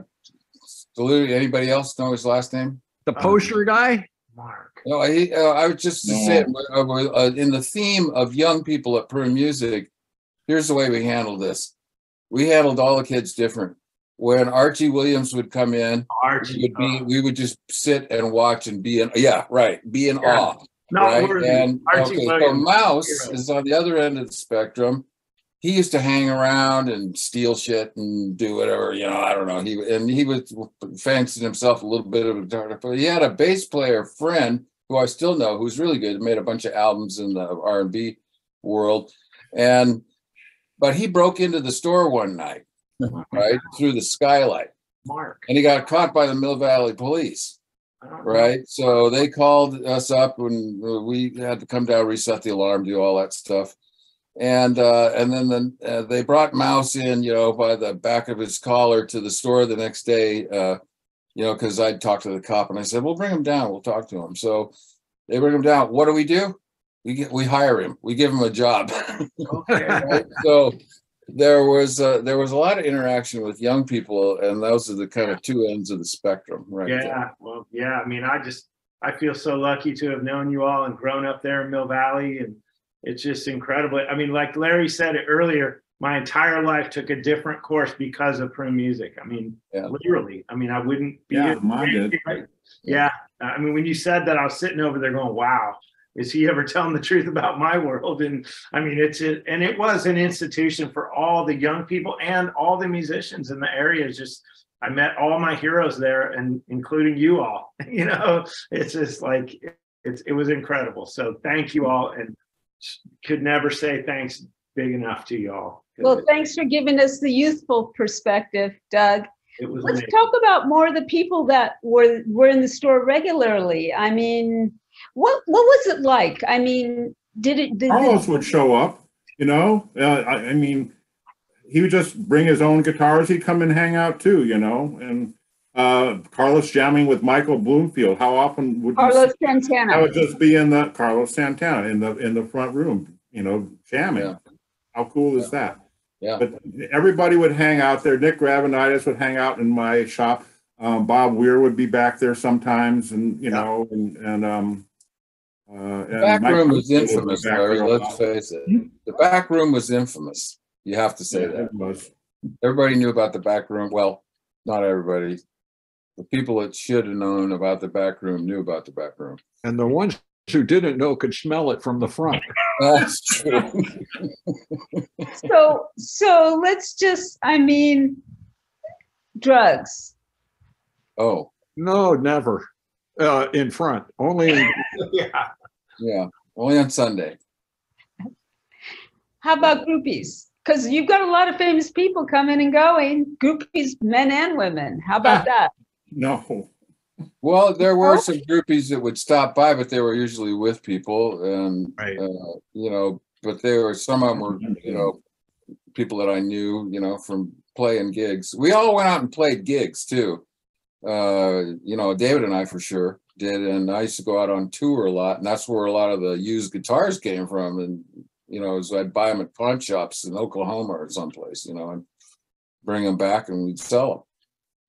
Salute, anybody else know his last name? The poster guy? Mark. No, I, uh, I was just to No. say, uh, uh, in the theme of young people at Prune Music, here's the way we handled this. We handled all the kids different. When Archie Williams would come in, we Archie. would be, uh, we would just sit and watch and be in, yeah, right, be in Yeah. awe. not right? worthy. And Archie okay, so Mouse hero. is on the other end of the spectrum. He used to hang around and steal shit and do whatever, you know, I don't know. He and he was fancied himself a little bit of a guitar player. He had a bass player friend who I still know who's really good, made a bunch of albums in the R and B world. And but he broke into the store one night, [LAUGHS] right, through the skylight, Mark. and he got caught by the Mill Valley Police right? So they called us up and uh, we had to come down, reset the alarm, do all that stuff. And uh, and then the, uh, they brought Mouse in, you know, by the back of his collar to the store the next day, uh, you know, because I'd talked to the cop and I said, "We'll bring him down. We'll talk to him." So they bring him down. What do we do? We get we hire him. We give him a job. [LAUGHS] Okay. right? So there was uh, there was a lot of interaction with young people, and those are the kind of two ends of the spectrum, right? there. Yeah, well, yeah, I mean, I just, I feel so lucky to have known you all and grown up there in Mill Valley and it's just incredible. I mean, like Larry said earlier, my entire life took a different course because of Prune Music. I mean, Yeah. literally, I mean, I wouldn't be. Yeah, mine did. Yeah, I mean, when you said that, I was sitting over there going, wow, is he ever telling the truth about my world? And I mean, it's, a- and it was an institution for all the young people and all the musicians in the area. It's Just, I met all my heroes there and including you all, [LAUGHS] you know, it's just like, it's, it was incredible. So thank you all and could never say thanks big enough to y'all. Well, thanks for giving us the youthful perspective, Doug. It was Let's amazing. talk about more of the people that were were in the store regularly. I mean, what what was it like? I mean, did it did Carlos would show up, you know, uh, I, I mean, he would just bring his own guitars. He'd come and hang out too, you know, and uh, Carlos jamming with Michael Bloomfield. How often would you Carlos see- I would just be in the Carlos Santana in the in the front room, you know, jamming. Yeah. How cool is that? Yeah. But everybody would hang out there. Nick Gravenites would hang out in my shop. Um, Bob Weir would be back there sometimes, and you Yeah. know, and and um. Uh, The back Mike room was Bloomfield would be infamous, Larry, let's face it. The back room was infamous. You have to say Yeah, that. was. Everybody knew about the back room. Well, not everybody. The people that should have known about the back room knew about the back room. And the ones who didn't know could smell it from the front. [LAUGHS] That's true. So so let's just I mean, drugs. Oh, No, never. Uh, in front, only in [LAUGHS] Yeah. yeah, only on Sunday. How about groupies? Because you've got a lot of famous people coming and going. Groupies, men and women. How about [LAUGHS] that? No. Well, there were Oh. some groupies that would stop by, but they were usually with people and, Right. uh, you know, but there were, some of them were, you know, people that I knew, you know, from playing gigs. We all went out and played gigs too. Uh, you know, David and I for sure did. And I used to go out on tour a lot and that's where a lot of the used guitars came from. And, you know, so I'd buy them at pawn shops in Oklahoma or someplace, you know, and bring them back and we'd sell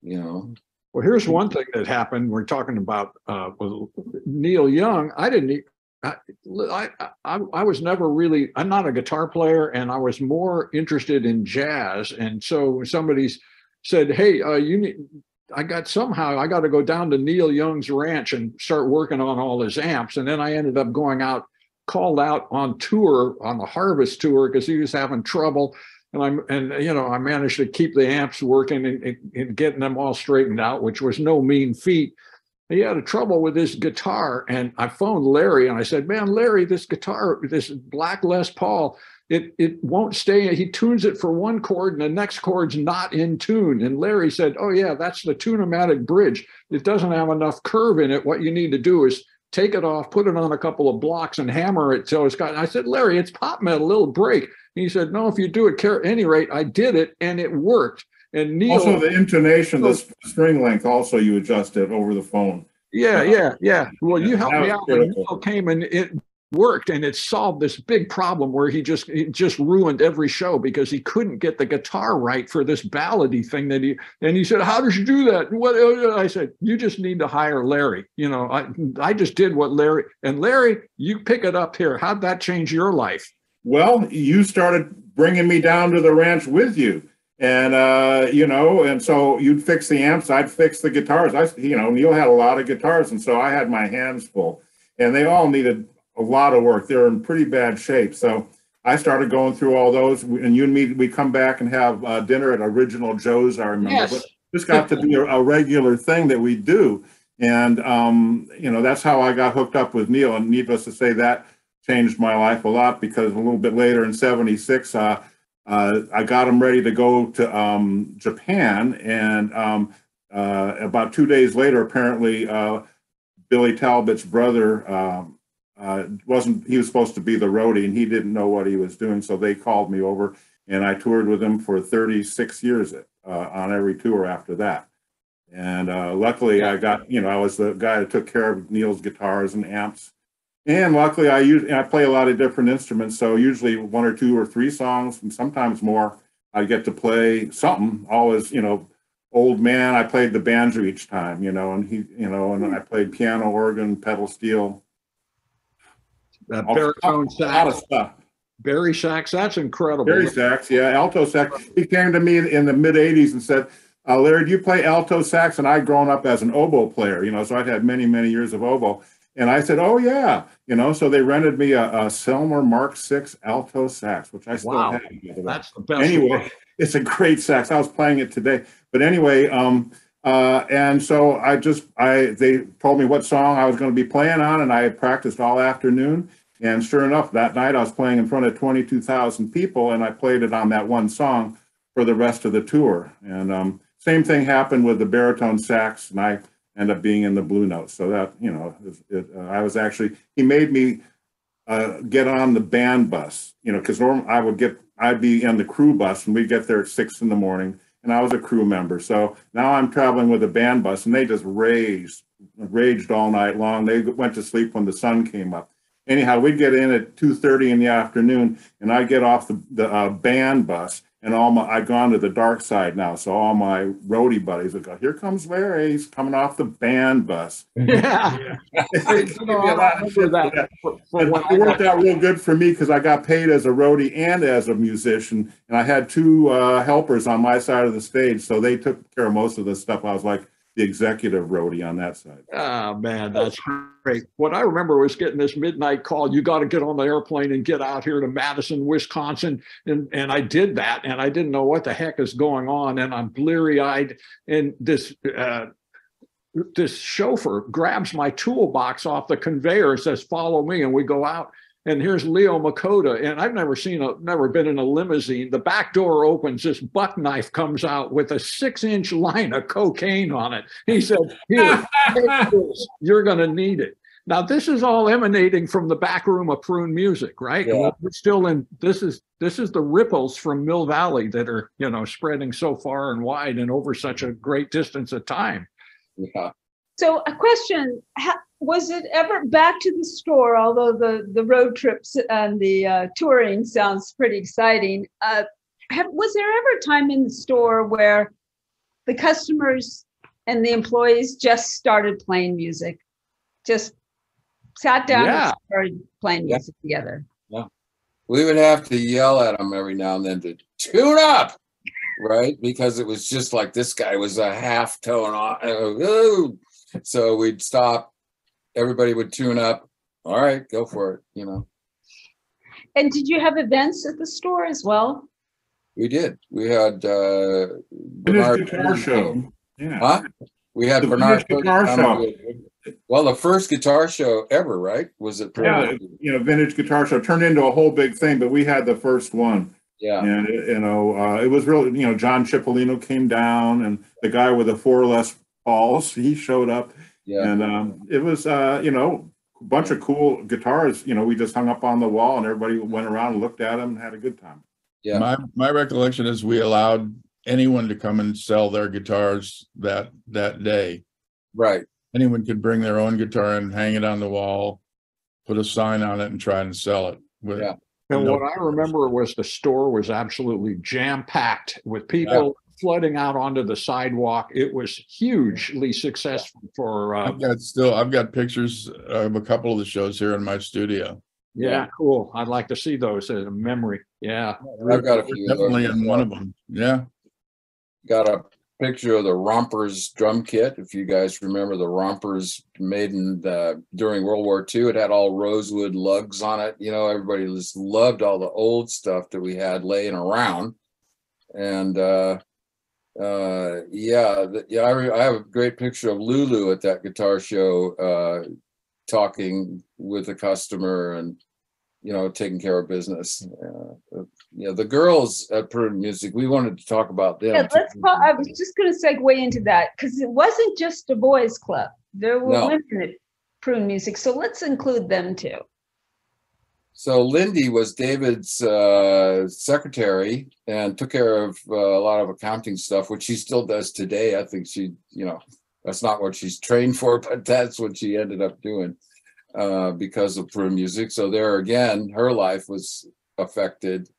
them, you know. Well, here's one thing that happened. We're talking about uh, with Neil Young. I didn't. I I was never really. I'm not a guitar player, and I was more interested in jazz. And so somebody's said, "Hey, uh, you need." I got somehow I got to go down to Neil Young's ranch and start working on all his amps. And then I ended up going out, called out on tour on the Harvest tour because he was having trouble and I'm and you know I managed to keep the amps working and, and, and getting them all straightened out, which was no mean feat. He had a trouble with his guitar, and I phoned Larry and I said, "Man, Larry, this guitar, this Black Les Paul, it it won't stay. He tunes it for one chord, and the next chord's not in tune. And Larry said, "Oh yeah, that's the Tune-o-matic bridge. It doesn't have enough curve in it. What you need to do is." Take it off, put it on a couple of blocks, and hammer it till it's got. I said, Larry, it's pop metal, little break. He said, No, if you do it, care any rate, I did it and it worked. And Neil, Also, the intonation, the string length, also you adjust it over the phone. yeah, yeah, yeah. Well, you helped me out when. Neil came and it worked and it solved this big problem where he just just ruined every show because he couldn't get the guitar right for this ballady thing that he and he said, "How did you do that?" What uh, I said, "You just need to hire Larry." You know, I I just did what Larry and Larry, you pick it up here. How'd that change your life? Well, you started bringing me down to the ranch with you. And, uh, you know, and so you'd fix the amps, I'd fix the guitars. I, you know, Neil had a lot of guitars. And so I had my hands full and they all needed a lot of work. They were in pretty bad shape. So I started going through all those and you and me, we come back and have uh, dinner at Original Joe's, I remember. Yes. But this got to be a, a regular thing that we do. And, um, you know, that's how I got hooked up with Neil. And needless to say, that changed my life a lot because a little bit later in 76, uh, uh, I got him ready to go to um, Japan. And um, uh, about two days later, apparently, uh, Billy Talbot's brother um, uh, wasn't, he was supposed to be the roadie and he didn't know what he was doing. So they called me over and I toured with him for 36 years uh, on every tour after that. And uh, luckily, I got, you know, I was the guy that took care of Neil's guitars and amps. And luckily, I use and I play a lot of different instruments. So usually one or two or three songs, and sometimes more. I get to play something. Always, you know, old man. I played the banjo each time, you know, and he, you know, and I played piano, organ, pedal steel, Uh, baritone a lot of stuff. bari sax. That's incredible. bari sax, yeah, alto sax. He came to me in the mid '80s and said, uh, "Larry, do you play alto sax?" And I'd grown up as an oboe player, you know, so I'd had many, many years of oboe. And I said, "Oh yeah," you know. So they rented me a, a Selmer Mark VI alto sax, which I still Wow. have. the. That's the best. anyway, it's a great sax. I was playing it today, but anyway, um, uh, and so I just I they told me what song I was going to be playing on, and I practiced all afternoon. And sure enough, that night I was playing in front of twenty two thousand people, and I played it on that one song for the rest of the tour. And um, same thing happened with the baritone sax, and I ended up being in the Bluenotes. So that you know, it, uh, I was actually he made me uh, get on the band bus, you know, because I would get, I'd be in the crew bus and we'd get there at six in the morning and I was a crew member. So now I'm traveling with a band bus and they just raged, raged all night long. They went to sleep when the sun came up. Anyhow, we'd get in at 2.30 in the afternoon and I'd get off the, the uh, band bus and all my, I've gone to the dark side now. So all my roadie buddies would go, here comes Larry, he's coming off the band bus. [LAUGHS] Yeah. Give me a lot of shit that. For- for And when I it worked out real good for me because I got paid as a roadie and as a musician, and I had two uh, helpers on my side of the stage, so they took care of most of the stuff. I was like the executive roadie on that side. Oh man, that's great. What I remember was getting this midnight call. You got to get on the airplane and get out here to Madison, Wisconsin, and and I did that, and I didn't know what the heck is going on, and I'm bleary eyed, and this. Uh, this chauffeur grabs my toolbox off the conveyor says follow me and we go out and here's leo makota and i've never seen a never been in a limousine the back door opens this buck knife comes out with a six inch line of cocaine on it he said here this. you're going to need it now this is all emanating from the back room of prune music right Yeah. we're still in this is this is the ripples from mill valley that are you know spreading so far and wide and over such a great distance of time Yeah. So a question, ha- was it ever back to the store, although the, the road trips and the uh, touring sounds pretty exciting? Uh, have, was there ever a time in the store where the customers and the employees just started playing music? Just sat down Yeah. and started playing Yeah. music together? We would have to yell at them every now and then to tune up, right? Because it was just like this guy was a half tone off. uh. So we'd stop. Everybody would tune up. All right, go for it. You know, And did you have events at the store as well? we did. We had uh, Bernard guitar show. Yeah. Huh? We had The Bernard Vintage Guitar Show. with- Well, the first guitar show ever, right? Was it? Yeah, you know, vintage guitar show turned into a whole big thing, but we had the first one. Yeah, And, it- you know, uh, it was really, you know, John Cipollina came down and the guy with the four Les Pauls, he showed up. Yeah. And, um, it was, uh, you know, a bunch of cool guitars, you know, we just hung up on the wall and everybody went around and looked at them and had a good time. Yeah. My, my recollection is we allowed anyone to come and sell their guitars that, that day. Right. Anyone could bring their own guitar and hang it on the wall, put a sign on it and try and sell it. with- Yeah. And No what I remember was the store was absolutely jam packed with people flooding out onto the sidewalk. It was hugely successful for, uh, I've got still, I've got pictures of a couple of the shows here in my studio. yeah, cool. I'd like to see those as a memory. Yeah. I've got a few. Definitely in one of them. Yeah. Got a picture of the Rompers drum kit. If you guys remember the Rompers made in the, during World War II, it had all rosewood lugs on it. You know, everybody just loved all the old stuff that we had laying around. And uh, uh, yeah, th- yeah, I, re- I have a great picture of Lulu at that guitar show, uh, talking with a customer and you know taking care of business. Uh, yeah, the girls at Prune Music, we wanted to talk about them. Yeah, let's. I was just gonna segue into that, because it wasn't just a boys' club. There were No. women at Prune Music, so let's include them too. So Lindy was David's uh, secretary and took care of uh, a lot of accounting stuff, which she still does today. I think she, you know, that's not what she's trained for, [LAUGHS] but that's what she ended up doing uh, because of Prune Music. So there again, her life was affected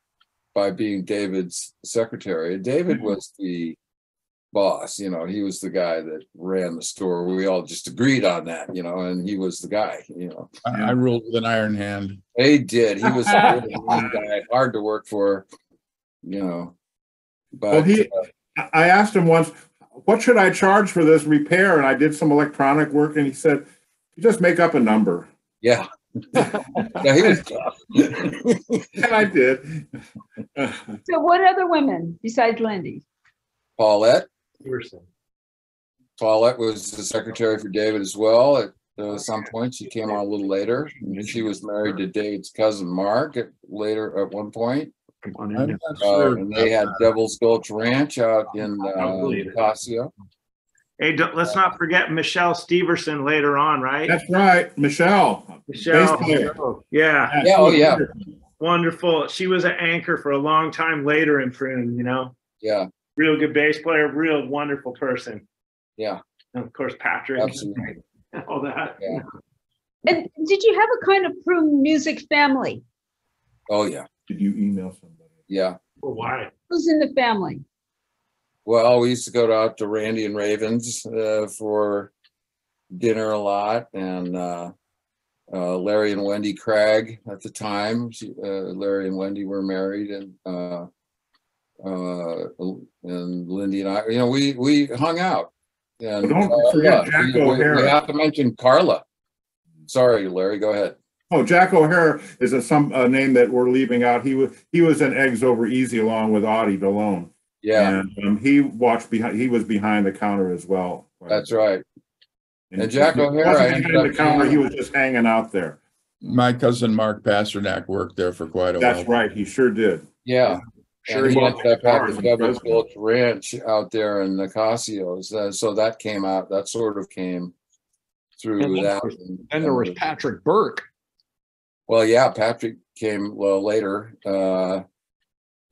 by being David's secretary. David was the boss, you know, he was the guy that ran the store. We all just agreed on that, you know, and he was the guy, you know. I, I ruled with an iron hand. He did. He was a [LAUGHS] really guy, hard to work for, you know. Well, But he, uh, I I asked him once, what should I charge for this repair? And I did some electronic work and he said, you just make up a number. yeah, [LAUGHS] yeah, he was tough. And I did. So what other women besides Lindy? Paulette, Paulette was the secretary for David as well. At uh, some point, she came on a little later. And She was married to David's cousin Mark at later at one point. Come on I'm in. not Uh, sure and they had about. Devil's Gulch Ranch out in uh, Casio. Hey, don't- let's not forget Michelle Steverson later on, right? That's right, Michelle. bass Michelle, player. yeah, Yeah, oh, yeah. wonderful. She was an anchor for a long time later in Prune, you know, Yeah, real good bass player, real wonderful person. Yeah. And of course, Patrick, absolutely. [LAUGHS] all that. Yeah. And did you have a kind of Prune Music family? Oh, yeah, Did you email somebody? yeah. Oh, Why? Who's in the family? Well, we used to go out to Randy and Ravens uh, for dinner a lot, and uh, uh, Larry and Wendy Cragg at the time. She, uh, Larry and Wendy were married, and uh, and Lindy and I. You know, we we hung out. And Don't uh, forget yeah, Jack we- we- We have to mention Carla. Sorry, Larry. Go ahead. Oh, Jack O'Hara is a some, a name that we're leaving out. He was, he was in Eggs Over Easy along with Audie Delone. Yeah, And, um, he watched behind, he was behind the counter as well. that's right. And And Jack he wasn't O'Hara ended Behind the counter, he was just hanging out there. My cousin Mark Pasternak worked there for quite a while. That's right, he sure did. Yeah. Sure And he he ended was. up at the Cars Devil's Gulch Ranch out there in Nicasios. Uh, so that came out, that sort of came through And that. was- and- Then there was and- Patrick Burke. Well, yeah, Patrick came well later. Uh,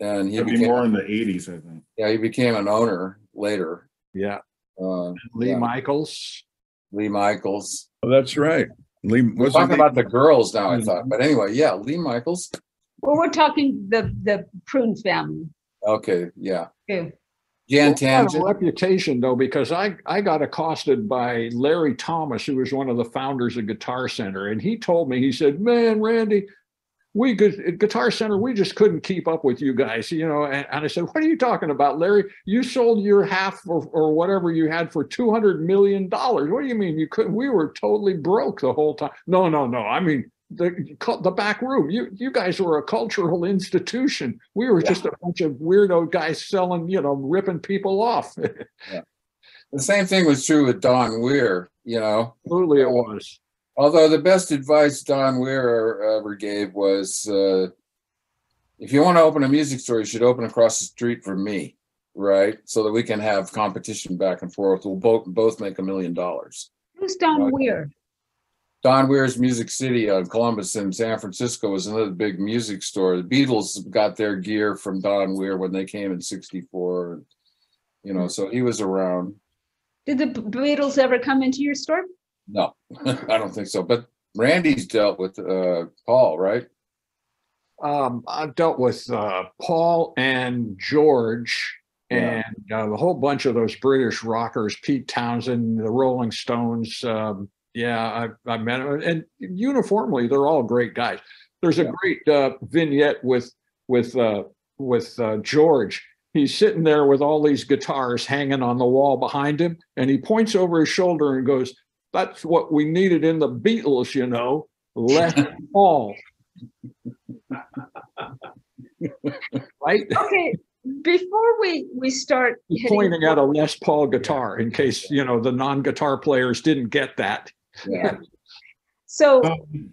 and he It'd be became, more in the eighties, I think. yeah, he became an owner later. Yeah. Uh, Lee Yeah. Michaels. Lee Michaels. Oh, That's right. Lee, We're wasn't talking he- about the girls now, I Mhm. thought. But anyway, yeah, Lee Michaels. Well, we're talking the, the Prune family. Okay, yeah. too. Jan Well, I had a Tangent. reputation though, because I, I got accosted by Larry Thomas, who was one of the founders of Guitar Center. And he told me, he said, man, Randy, we could at Guitar Center, we just couldn't keep up with you guys, you know. And, and I said, What are you talking about, Larry? You sold your half or, or whatever you had for two hundred million dollars. What do you mean you couldn't? We were totally broke the whole time. No, no, no. I mean the the back room. You you guys were a cultural institution. We were Yeah. just a bunch of weirdo guys selling, you know, ripping people off. [LAUGHS] The same thing was true with Don Wehr. you know. Absolutely, it was. Although the best advice Don Wehr ever gave was, uh, if you want to open a music store, you should open across the street from me, right? So that we can have competition back and forth. We'll both both make a million dollars. Who's Don Right. Wehr? Don Wehr's Music City on Columbus and San Francisco was another big music store. The Beatles got their gear from Don Wehr when they came in '64. You know, so he was around. Did the Beatles ever come into your store? No, [LAUGHS] I don't think so. But Randy's dealt with uh, Paul, right? Um, I've dealt with uh, Paul and George Yeah. and uh, a whole bunch of those British rockers, Pete Townshend, the Rolling Stones. Um, yeah, I, I him, and uniformly, they're all great guys. There's a Yeah. great uh, vignette with with uh, with uh, George. He's sitting there with all these guitars hanging on the wall behind him, and he points over his shoulder and goes, "That's what we needed in the Beatles, you know, Les [LAUGHS] Paul." right? Okay, before we, we start. Pointing at a Les Paul guitar in case, you know, the non-guitar players didn't get that. Yeah. [LAUGHS] So, Um,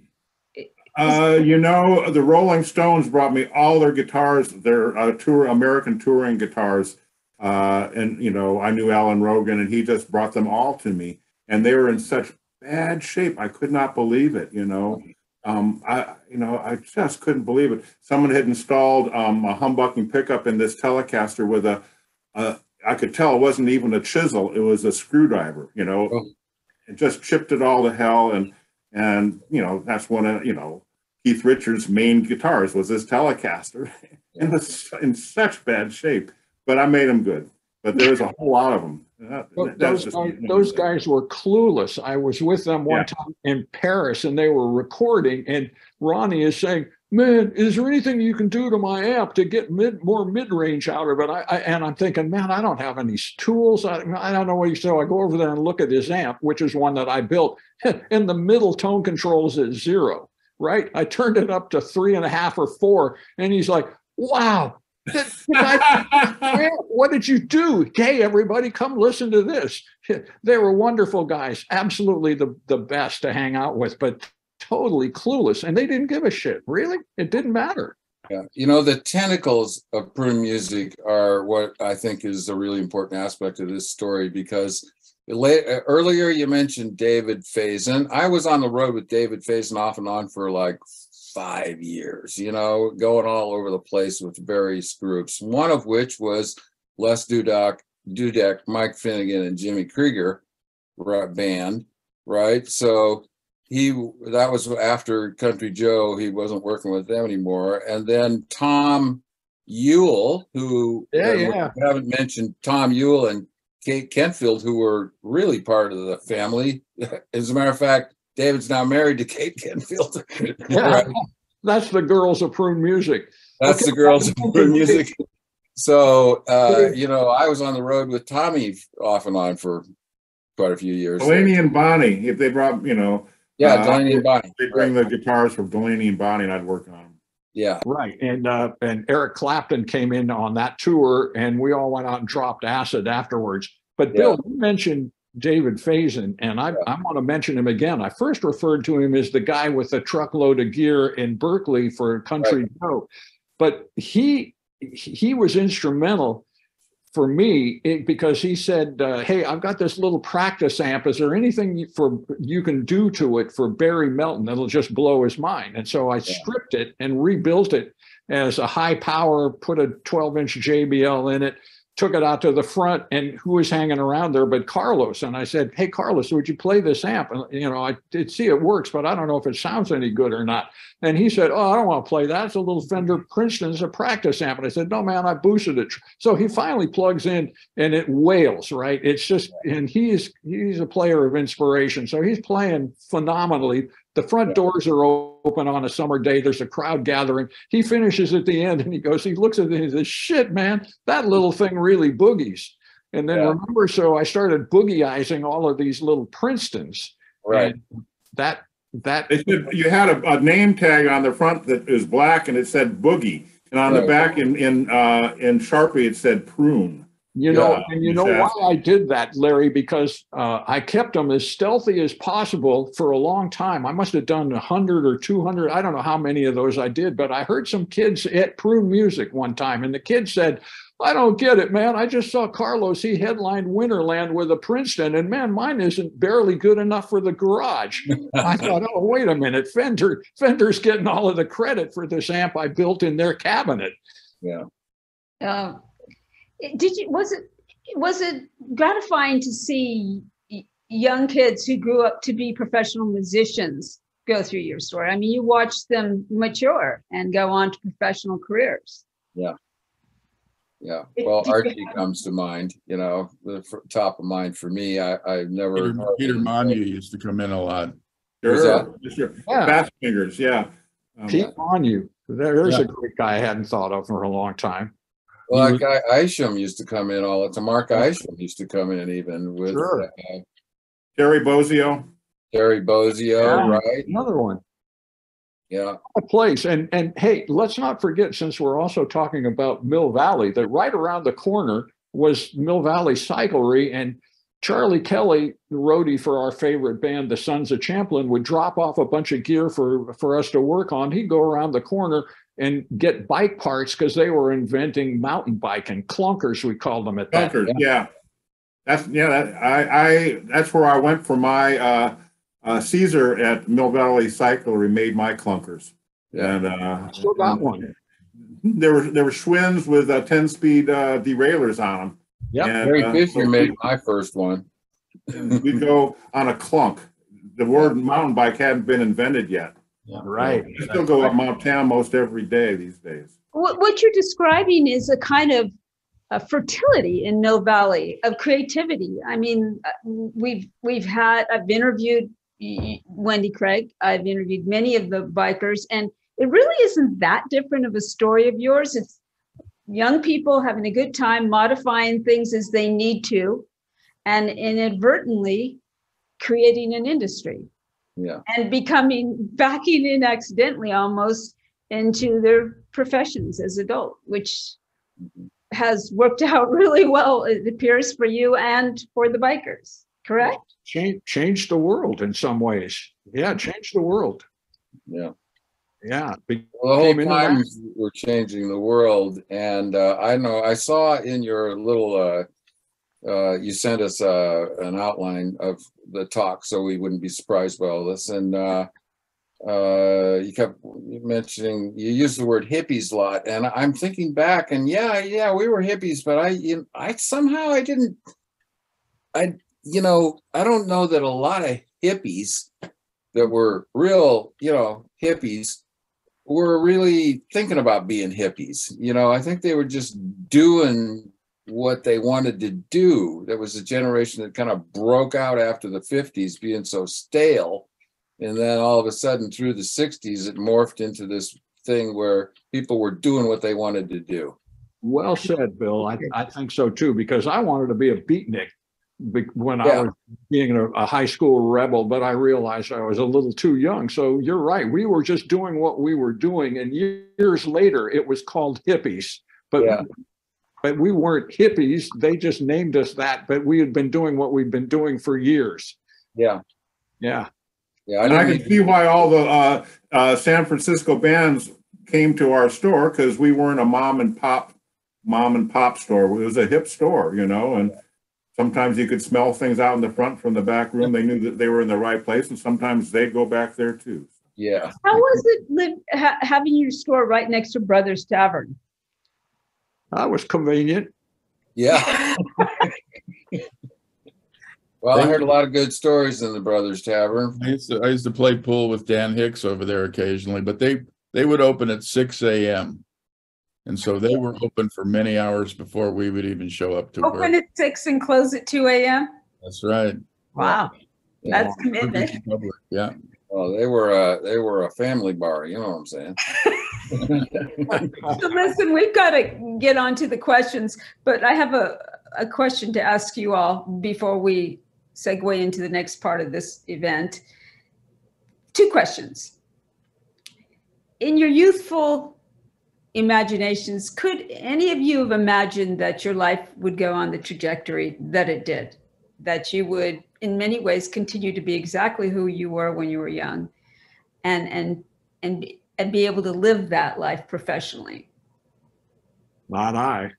Uh, you know, the Rolling Stones brought me all their guitars, their uh, tour American touring guitars. Uh, and you know, I knew Alan Rogan, and he just brought them all to me, and they were in such bad shape. I could not believe it. You know, um, I you know I just couldn't believe it. Someone had installed um, a humbucking pickup in this Telecaster with a, a I could tell it wasn't even a chisel; it was a screwdriver. You know, Oh. It just chipped it all to hell, and and you know that's one of you know Keith Richards' main guitars was his Telecaster. [LAUGHS] it was in such bad shape, but I made them good. But there was a whole lot of them. That- Those, guys- those guys were clueless. I was with them one Yeah. time in Paris and they were recording and Ronnie is saying, man, is there anything you can do to my amp to get mid, more mid-range out of it? I, I, and I'm thinking, man, I don't have any tools. I, I don't know what you so I go over there and look at his amp, which is one that I built [LAUGHS] and the middle tone control is at zero, right? I turned it up to three and a half or four and he's like, wow, did- did I [LAUGHS] what did you do? Hey, everybody, come listen to this. [LAUGHS] They were wonderful guys, absolutely the, the best to hang out with, but totally clueless. And they didn't give a shit. Really? It didn't matter. Yeah, you know, the tentacles of prune music are what I think is a really important aspect of this story because earlier you mentioned David Faison. I was on the road with David Faison off and on for like five years, you know, going all over the place with various groups, one of which was Les Dudek, Dudek, Mike Finnegan, and Jimmy Krueger band, right? So he that was after Country Joe. He wasn't working with them anymore. And then Tom Ewell, who Yeah, uh, yeah. haven't mentioned Tom Ewell and Kate Kentfield, who were really part of the family. [LAUGHS] As a matter of fact, David's now married to Kate Kentfield. [LAUGHS] Yeah. Right. That's the girls of prune music. That's Okay, the girls of okay. music. So uh, you know, I was on the road with Tommy off and on for quite a few years. Delaney and Bonnie, if they brought, you know, yeah, uh, Delaney and Bonnie. they bring the guitars from Delaney and Bonnie, and I'd work on them. Yeah, Right. And uh, and Eric Clapton came in on that tour and we all went out and dropped acid afterwards. But Bill, you mentioned David Faison, and I, I want to mention him again. I first referred to him as the guy with the truckload of gear in Berkeley for a Country Joe. But he he was instrumental for me it- because he said, uh, "Hey, I've got this little practice amp. Is there anything for you can do to it for Barry Melton that'll just blow his mind?" And so I stripped it and rebuilt it as a high power. Put a 12 inch JBL in it. Took it out to the front, and who was hanging around there but Carlos? And I said, "Hey, Carlos, would you play this amp?" And you know, I did see it works, but I don't know if it sounds any good or not. And he said, "Oh, I don't want to play that. It's a little Fender Princeton. It's a practice amp." And I said, "No, man, I boosted it." So he finally plugs in, and it wails. Right? It's just, and he's he's a player of inspiration. So he's playing phenomenally. The front doors are open on a summer day. There's a crowd gathering. He finishes at the end, and he goes, he looks at it, and he says, "Shit, man, that little thing really boogies." And then Yeah. remember, so I started boogieizing all of these little Princetons. right. That that you had a, a name tag on the front that is black and it said Boogie, and on the back in in uh, in Sharpie it said Prune. You know, Yeah, and you know why. I did that, Larry, because uh, I kept them as stealthy as possible for a long time. I must have done a hundred or two hundred. I don't know how many of those I did, but I heard some kids at Prune Music one time, and the kid said, "I don't get it, man. I just saw Carlos. He headlined Winterland with a Princeton, and man, mine isn't barely good enough for the garage." I [LAUGHS] thought, "Oh, wait a minute, Fender. Fender's getting all of the credit for this amp I built in their cabinet." Yeah. Uh, Did you, was it, was it gratifying to see young kids who grew up to be professional musicians go through your story? I mean, you watched them mature and go on to professional careers. Yeah, Yeah. well, Archie comes to mind, you know, the fir- top of mind for me. I, I've never. Peter, Peter Maunu used to come in a lot. Who's Sure, sure. Yeah. Fast fingers, yeah. Um, Pete you. There's Yeah. a great guy I hadn't thought of for a long time. Well, that guy Isham used to come in all the time. Mark Isham used to come in even with Sure. uh, Terry Bozzio. Terry Bozzio, Yeah. right? Another one. Yeah, A place. And and hey, let's not forget, since we're also talking about Mill Valley, that right around the corner was Mill Valley Cyclery and Charlie Kelly, the roadie for our favorite band, the Sons of Champlin, would drop off a bunch of gear for for us to work on. He'd go around the corner and get bike parts because they were inventing mountain bike and clunkers, we called them at that. Concord, yeah. That's, yeah, that, I, I, that's where I went for my, uh, uh, Caesar at Mill Valley Cyclery made my clunkers. yeah. And, uh. Still got one. [LAUGHS] There were, there were Schwinn's with, uh, ten-speed, uh, derailers on them. yeah And, Gary uh, Fisher made my first one. We'd go on a clunk. The word mountain bike hadn't been invented yet. Right. I still go up Mount Tam most every day these days. What, what you're describing is a kind of a fertility in Mill Valley of creativity. I mean, uh, we've we've had I've interviewed Wendy Cragg. I've interviewed many of the bikers, and it really isn't that different of a story of yours. It's young people having a good time, modifying things as they need to, and inadvertently creating an industry Yeah, and becoming backing in accidentally almost into their professions as adult, which has worked [LAUGHS] out really well, it appears for you and for the bikers, correct? Change changed the world in some ways. Yeah, change the world. yeah. Yeah. be- Well, the whole Came into time we're changing the world, and uh, I know I saw in your little. Uh, uh, you sent us uh, an outline of the talk, so we wouldn't be surprised by all this. And uh, uh, you kept mentioning you used the word hippies a lot, and I'm thinking back, and yeah, yeah, we were hippies, but I, you, I somehow I didn't. I, you know, I don't know that a lot of hippies that were real, you know, hippies were really thinking about being hippies. You know, I think they were just doing what they wanted to do. There was a generation that kind of broke out after the 50s being so stale. And then all of a sudden through the 60s, it morphed into this thing where people were doing what they wanted to do. Well said, Bill. I, I think so too, because I wanted to be a beatnik be- when I was being a, a high school rebel, but I realized I was a little too young. So you're right. We were just doing what we were doing. And years later, it was called hippies. But Yeah. But we weren't hippies. They just named us that. But we had been doing what we've been doing for years. Yeah. Yeah. Yeah. I And I can see why all the uh, uh, San Francisco bands came to our store because we weren't a mom and pop, mom and pop store. It was a hip store, you know, and sometimes you could smell things out in the front from the back room. They knew that they were in the right place, and sometimes they'd go back there too. yeah. How was it live, ha- having your store right next to Brothers Tavern? That was convenient. Yeah. [LAUGHS] well, I heard a lot of good stories in the Brothers Tavern. I used to, I used to play pool with Dan Hicks over there occasionally, but they, they would open at six AM. And so they were open for many hours before we would even show up to Open work. at six and close at two AM? That's right. Wow, Yeah. that's commitment. Public, Yeah. Well, they were a they were a family bar. You know what I'm saying? [LAUGHS] [LAUGHS] So listen, we've got to get on to the questions, but I have a, a question to ask you all before we segue into the next part of this event. Two questions. In your youthful imaginations, could any of you have imagined that your life would go on the trajectory that it did? That you would, in many ways, continue to be exactly who you were when you were young, and and and and be able to live that life professionally? Not I.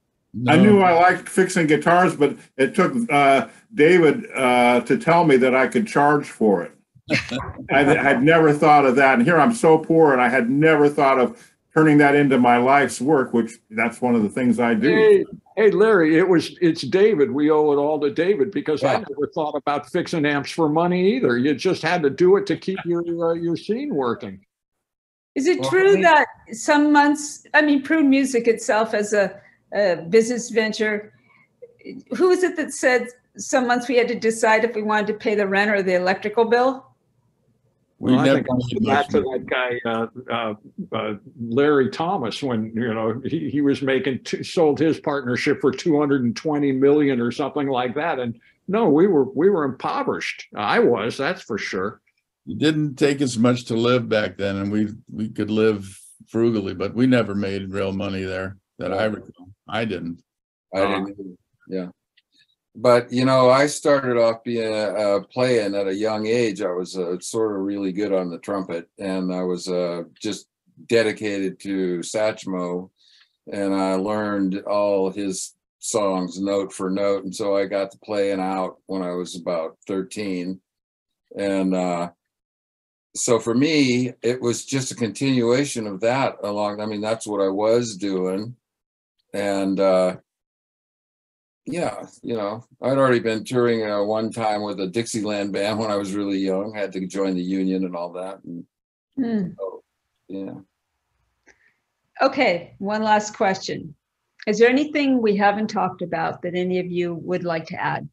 I knew I liked fixing guitars, but it took uh, David uh, to tell me that I could charge for it. [LAUGHS] I had never thought of that, and here I'm so poor, and I had never thought of turning that into my life's work, which that's one of the things I do. Hey, hey, Larry, it was it's David. We owe it all to David because I never thought about fixing amps for money either. You just had to do it to keep your uh, your scene working. Is it Well, I true think- that some months, I mean, Prune Music itself as a, a business venture, who is it that said some months we had to decide if we wanted to pay the rent or the electrical bill? We Well, I never think I back to that guy, uh, uh, uh, Larry Thomas, when, you know, he, he was making, two- sold his partnership for 220 million or something like that. And no, we were, we were impoverished. I was, that's for sure. It didn't take as much to live back then and we, we could live frugally, but we never made real money there that I recall. I didn't. I didn't, either. yeah. But, you know, I started off being, uh, playing at a young age. I was, uh, sort of really good on the trumpet and I was, uh, just dedicated to Satchmo. And I learned all his songs note for note. And so I got to playing out when I was about thirteen. And, uh, so for me, it was just a continuation of that along, I mean, that's what I was doing. And, uh, yeah, you know, I'd already been touring uh, one time with a Dixieland band when I was really young. Had to join the union and all that. And Hmm. so, yeah. Okay, one last question. Is there anything we haven't talked about that any of you would like to add?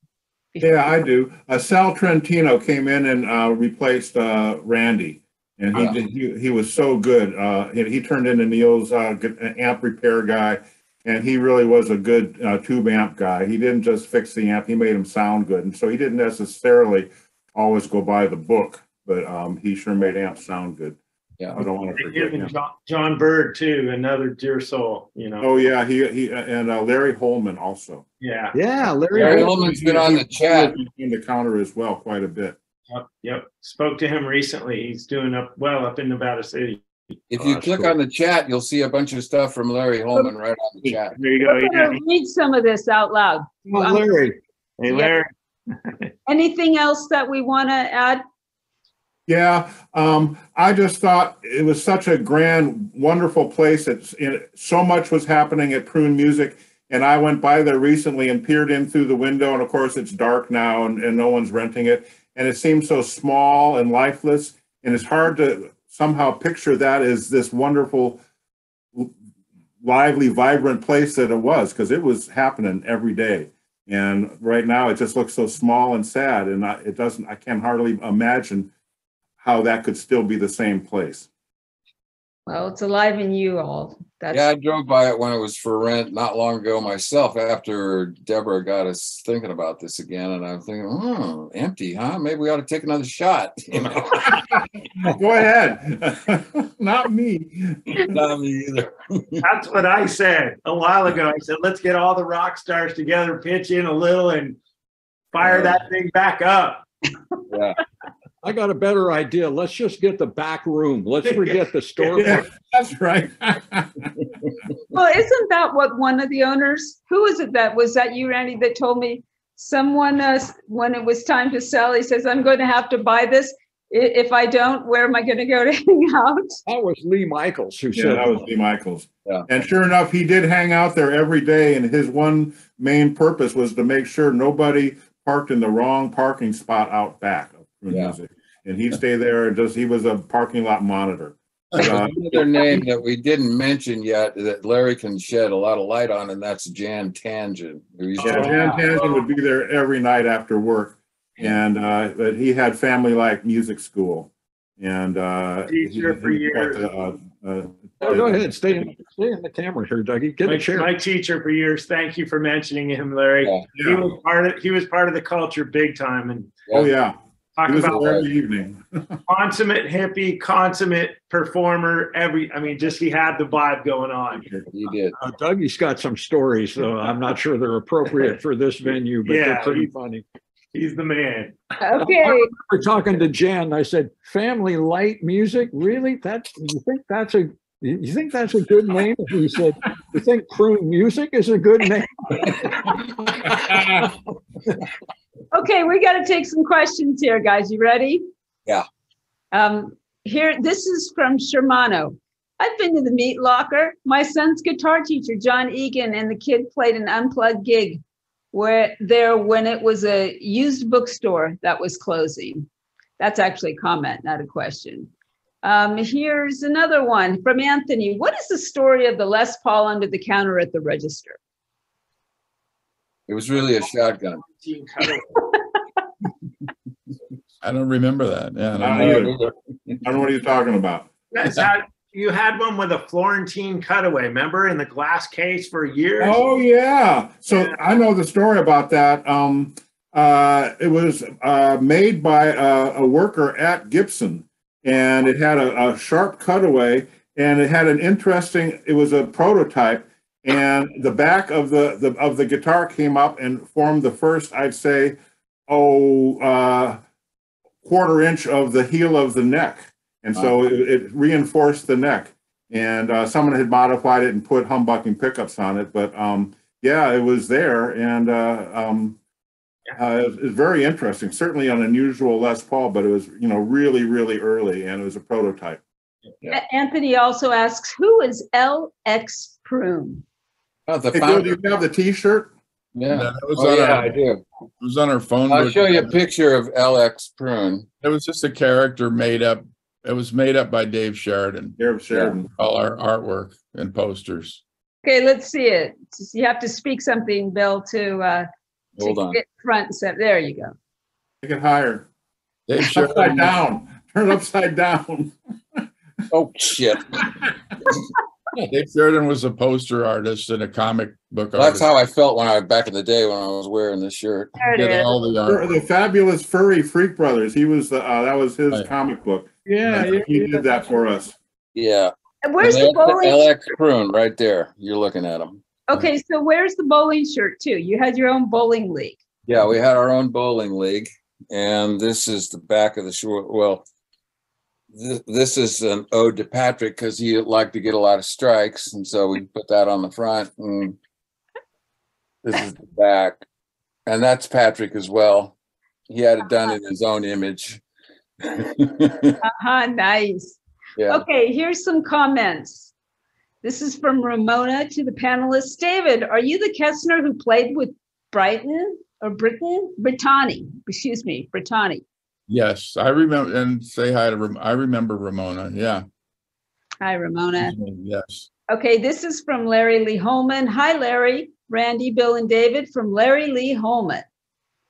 Yeah, I do. Uh, Sal Trentino came in and uh, replaced uh, Randy, and he did. He, he was so good. Uh, he, he turned into Neil's uh, amp repair guy, and he really was a good uh, tube amp guy. He didn't just fix the amp; he made him sound good, and so he didn't necessarily always go by the book, but um, he sure made amps sound good. Yeah. I don't want to forget Him. John, John Bird too, another dear soul, you know, Oh yeah, he he and uh, Larry Holman also. yeah, Yeah, Larry. Larry Holman's been on the chat. in the counter as well, quite a bit. yep, yep. Spoke to him recently. He's doing up well up in Nevada City. If Oh, you that's click cool. on the chat, you'll see a bunch of stuff from Larry Holman right on the chat. There you go. I'm Yeah. gonna read some of this out loud. Oh, Larry. Hey, Larry. Anything else that we want to add? Yeah, um, I just thought it was such a grand, wonderful place. It's in, so much was happening at Prune Music. And I went by there recently and peered in through the window. And of course, it's dark now and, and no one's renting it. And it seems so small and lifeless. And it's hard to somehow picture that as this wonderful, lively, vibrant place that it was because it was happening every day. And right now, it just looks so small and sad. And I, it doesn't, I can hardly imagine how that could still be the same place. Well, it's alive in you all. That's Yeah, I drove by it when it was for rent not long ago myself after Deborah got us thinking about this again. And I'm thinking, hmm, empty, huh? Maybe we ought to take another shot. [LAUGHS] You know, [LAUGHS] Go ahead. [LAUGHS] Not me. not me either. That's what I said a while ago. I said, let's get all the rock stars together, pitch in a little and fire that thing back up. Yeah. I got a better idea. Let's just get the back room. Let's [LAUGHS] forget the store. Yeah, that's right. [LAUGHS] Well, isn't that what one of the owners, who was it that, was that you, Randy, that told me someone, uh, when it was time to sell, he says, I'm going to have to buy this. If I don't, where am I going to go to hang [LAUGHS] out? That was Lee Michaels who Yeah, said, that was Lee Michaels. Yeah. And sure enough, he did hang out there every day, and his one main purpose was to make sure nobody parked in the wrong parking spot out back of Prune Yeah. Music. And he'd stay there and just, he was a parking lot monitor. There's Uh, [LAUGHS] Another name that we didn't mention yet that Larry can shed a lot of light on, and that's Jan Tangent. who used to- Yeah, Jan Tangent would be there every night after work. And, uh, but he had family like music school. And, uh. he- Teacher for he years. the, uh, uh, "Oh, go ahead, stay in, stay in the camera here, Dougie. Get My, a chair. my teacher for years. Thank you for mentioning him, Larry. Yeah. He Yeah. was part of, he was part of the culture big time and Oh, yeah. Talk He was about there every evening. [LAUGHS] consummate hippie, consummate performer. Every, I mean, just he had the vibe going on. He did. Uh, Dougie's got some stories, though. I'm not sure they're appropriate for this [LAUGHS] venue, but Yeah, they're pretty he- funny. He's the man. Okay, We're talking to Jen. I said, "Family light music, really? That you think that's a you think that's a good name?" He said, "You think prune music is a good name?" [LAUGHS] okay, we got to take some questions here, guys. You ready? Yeah. Um, here, this is from Shermano. I've been to the Meat Locker. My son's guitar teacher, John Egan, and the kid played an unplugged gig where there when it was a used bookstore that was closing. That's actually a comment, not a question. Um, here's another one from Anthony. What is the story of the Les Paul under the counter at the register? It was really a shotgun. I don't remember that. Yeah. I I don't don't know. I don't know what he's talking about. You guys had, you had one with a Florentine cutaway, remember, in the glass case for years? Oh yeah. So I know the story about that. Um, uh, it was uh, made by a, a worker at Gibson, and it had a, a sharp cutaway, and it had an interesting. It was a prototype, and the back of the, the of the guitar came up and formed the first, I'd say, oh, uh, quarter inch of the heel of the neck, and so it, it reinforced the neck and uh, someone had modified it and put humbucking pickups on it. But um, yeah, it was there, and uh, um, uh, it, was, very interesting. Certainly an unusual Les Paul, but it was you know really really early, and it was a prototype. Yeah. Anthony also asks, who is LX Prune? Oh, the Hey, Bill, do you have the T-shirt? Yeah. That was Oh, on yeah, our, I do. it was on our phone. I'll show you a picture of LX Prune. It was just a character made up. It was made up by Dave Sheridan. Here, Sheridan. All our artwork and posters. Okay, let's see it. You have to speak something, Bill, to, uh, to Hold on. front and center. There you go. Make it higher. Dave Upside Sheridan. down. Turn upside down. [LAUGHS] Oh, shit. Dave Sheridan was a poster artist and a comic book That's artist. how I felt when I, back in the day when I was wearing this shirt. There it all the art. The fabulous furry Freak Brothers. He was the uh, that was his Right. comic book. Yeah, yeah, he yeah. did that for us. Yeah. And Where's And the there's bowling? LX Prune right there. You're looking at him. Okay, so where's the bowling shirt too? You had your own bowling league. Yeah, we had our own bowling league, and this is the back of the short. Well, this, this is an ode to Patrick because he liked to get a lot of strikes, and so we put that on the front. And this is the back, and that's Patrick as well. He had it done in his own image. [LAUGHS] Uh-huh, nice. yeah. Okay, here's some comments. This is from Ramona to the panelists. David, are you the Kessner who played with Brighton or Britain? Brittany, excuse me, Brittany. Yes, I remember, and say hi to, Ram- I remember Ramona, yeah. Hi, Ramona. Yes. Okay, this is from Larry Lee Holman. Hi, Larry, Randy, Bill, and David from Larry Lee Holman.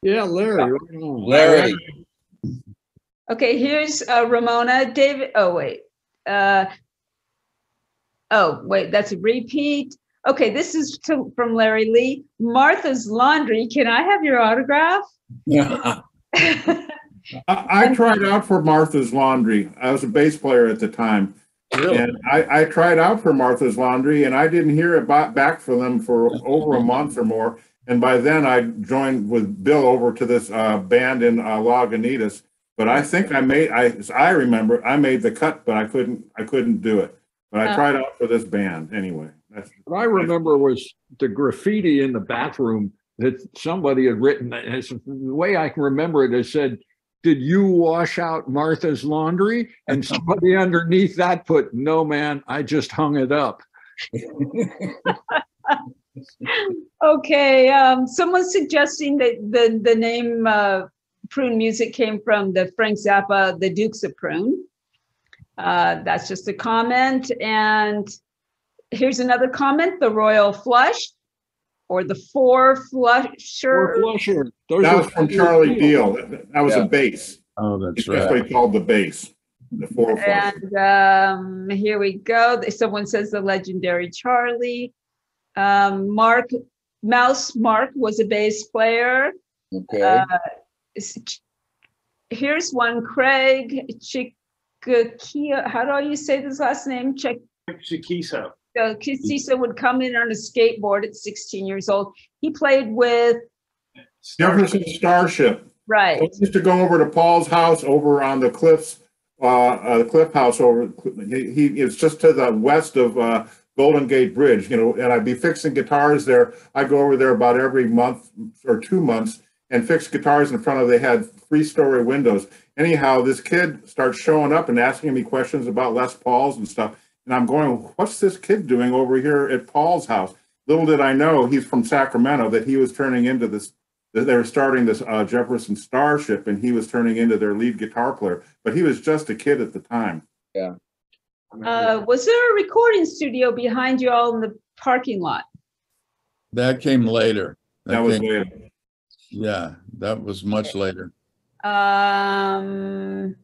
Yeah, Larry. right on. Larry, Okay, here's uh, Ramona, David. Oh, wait. Uh, oh, wait, that's a repeat. Okay, this is to, from Larry Lee. Martha's Laundry. Can I have your autograph? [LAUGHS] I, I tried out for Martha's Laundry. I was a bass player at the time. Really? And I, I tried out for Martha's Laundry and I didn't hear about, back from them for over a month or more. And by then I joined with Bill over to this uh, band in uh, Lagunitas. But I think I made, I, as I remember, I made the cut, but I couldn't, I couldn't do it. But I Oh. tried out for this band anyway. That's, What I remember was the graffiti in the bathroom that somebody had written. It's, the way I can remember it, it said, "Did you wash out Martha's laundry?" And [LAUGHS] somebody underneath that put, "No, man, I just hung it up." [LAUGHS] Okay, um, someone's suggesting that the, the name uh, Prune Music came from the Frank Zappa, The Dukes of Prune. Uh, that's just a comment. And here's another comment, the Royal Flush or the Four Or Flusher. flusher. Those that was from Charlie Deal. That, that was Yeah. a bass. Oh, that's It's right. actually called the bass. The four. And um, here we go. Someone says the legendary Charlie. Um, Mark, Mouse Mark was a bass player. okay. Uh, here's one, Craig Chicakia. How do you say this last name? Chick. Chiquiso. Uh, Kisisa would come in on a skateboard at 16 years old. He played with Jefferson Starship. right. I used to go over to Paul's house over on the cliffs, uh, uh, the Cliff House over, he, he is just to the west of, uh, Golden Gate Bridge, you know, and I'd be fixing guitars there. I go over there about every month or two months and fixed guitars in front of, they had three story windows. Anyhow, this kid starts showing up and asking me questions about Les Pauls and stuff. And I'm going, what's this kid doing over here at Paul's house? Little did I know he's from Sacramento that he was turning into this they were starting this uh, Jefferson Starship, and he was turning into their lead guitar player. But he was just a kid at the time. Uh, was there a recording studio behind you all in the parking lot? That came later. That was came- later. Yeah, that was much later. Um,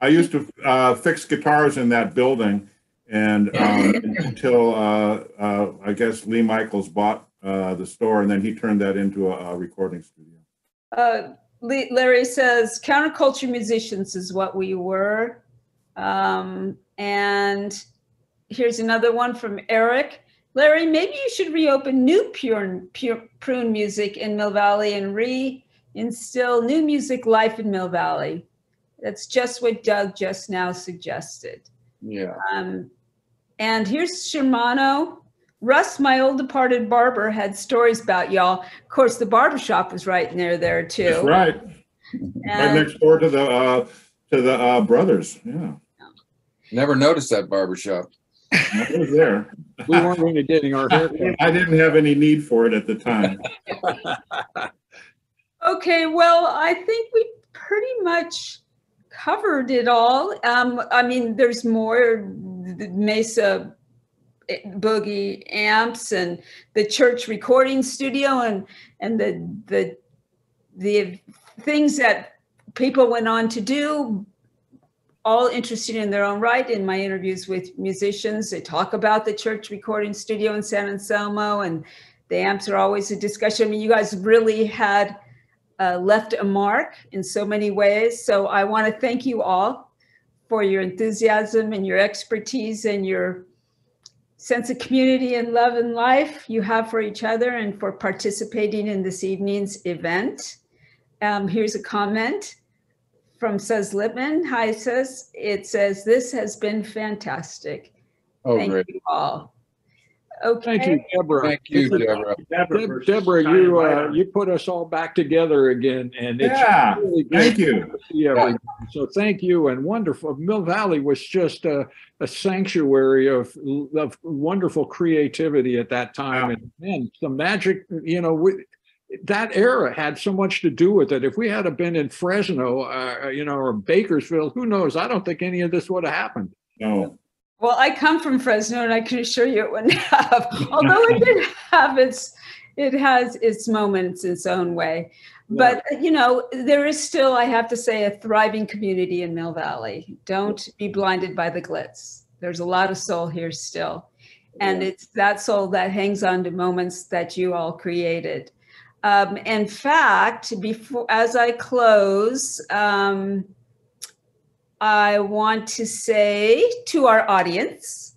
I used to uh, fix guitars in that building, and um, [COUGHS] until uh, uh, I guess Lee Michaels bought uh, the store, and then he turned that into a, a recording studio. uh, Le- Larry says counterculture musicians is what we were. Um, and here's another one from Eric. Larry, maybe you should reopen new pure, pure prune music in Mill Valley and re-instill new music life in Mill Valley. That's just what Doug just now suggested. Yeah. Um, and here's Shermano. Russ, my old departed barber, had stories about y'all. Of course, the barber shop was right near there too. That's right, right And- next door to the uh, to the uh, brothers. Yeah, Never noticed that barber shop. I was there. We weren't really getting our hair cut. I didn't have any need for it at the time. [LAUGHS] Okay, well, I think we pretty much covered it all. Um, I mean, there's more the Mesa eh, Boogie amps and the church recording studio and and the the the things that people went on to do all interesting in their own right in my interviews with musicians they talk about the church recording studio in san anselmo and the amps are always a discussion i mean you guys really had uh, left a mark in so many ways. So I want to thank you all for your enthusiasm and your expertise and your sense of community and love and life you have for each other and for participating in this evening's event. Um, here's a comment from Says Lippman. Hi, says it says this has been fantastic. Oh, Thank great. you all. Okay. Thank you, Deborah. Thank you, Deborah. Deborah Deb- Deborah, you, uh, you put us all back together again and it's Yeah, really good Thank you. to see everyone. So thank you and wonderful. Mill Valley was just a, a sanctuary of, of wonderful creativity at that time. Yeah. And man, the magic, you know, we, that era had so much to do with it. If we had have been in Fresno, uh, you know, or Bakersfield, who knows? I don't think any of this would have happened. No, Well, I come from Fresno and I can assure you it wouldn't [LAUGHS] have, although it did have its, it has its moments its own way. But, you know, there is still, I have to say, a thriving community in Mill Valley. Don't be blinded by the glitz. There's a lot of soul here still. And it's that soul that hangs on to moments that you all created. Um, in fact, before, as I close, um, I want to say to our audience,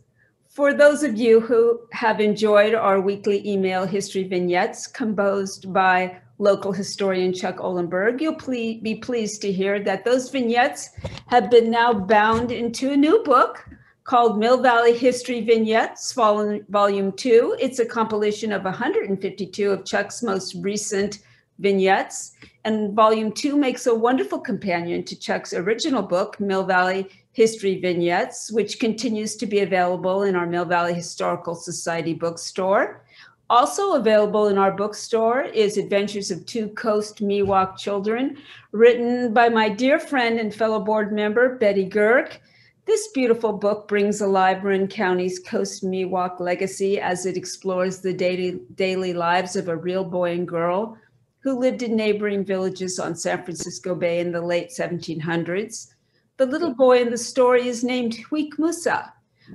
for those of you who have enjoyed our weekly email history vignettes composed by local historian Chuck Oldenburg, you'll ple- be pleased to hear that those vignettes have been now bound into a new book called Mill Valley History Vignettes, Volume 2. It's a compilation of 152 of Chuck's most recent vignettes. And volume two makes a wonderful companion to Chuck's original book, Mill Valley History Vignettes, which continues to be available in our Mill Valley Historical Society bookstore. Also available in our bookstore is Adventures of Two Coast Miwok Children, written by my dear friend and fellow board member, Betty Goerke. This beautiful book brings alive Marin County's Coast Miwok legacy as it explores the daily, daily lives of a real boy and girl who lived in neighboring villages on San Francisco Bay in the late 1700s. The little boy in the story is named Huicmuse,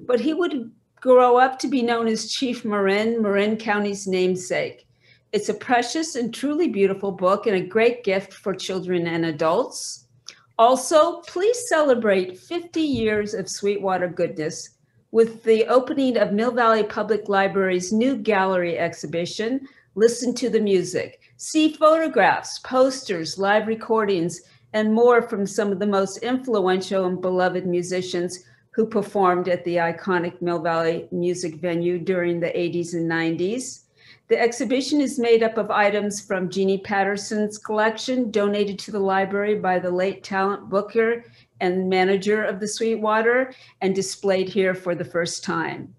but he would grow up to be known as Chief Marin, Marin County's namesake. It's a precious and truly beautiful book and a great gift for children and adults. Also, please celebrate 50 years of Sweetwater goodness with the opening of Mill Valley Public Library's new gallery exhibition, Listen to the Music. See photographs, posters, live recordings, and more from some of the most influential and beloved musicians who performed at the iconic Mill Valley music venue during the 80s and 90s. The exhibition is made up of items from Jeannie Patterson's collection, donated to the library by the late talent booker and manager of the Sweetwater, and displayed here for the first time.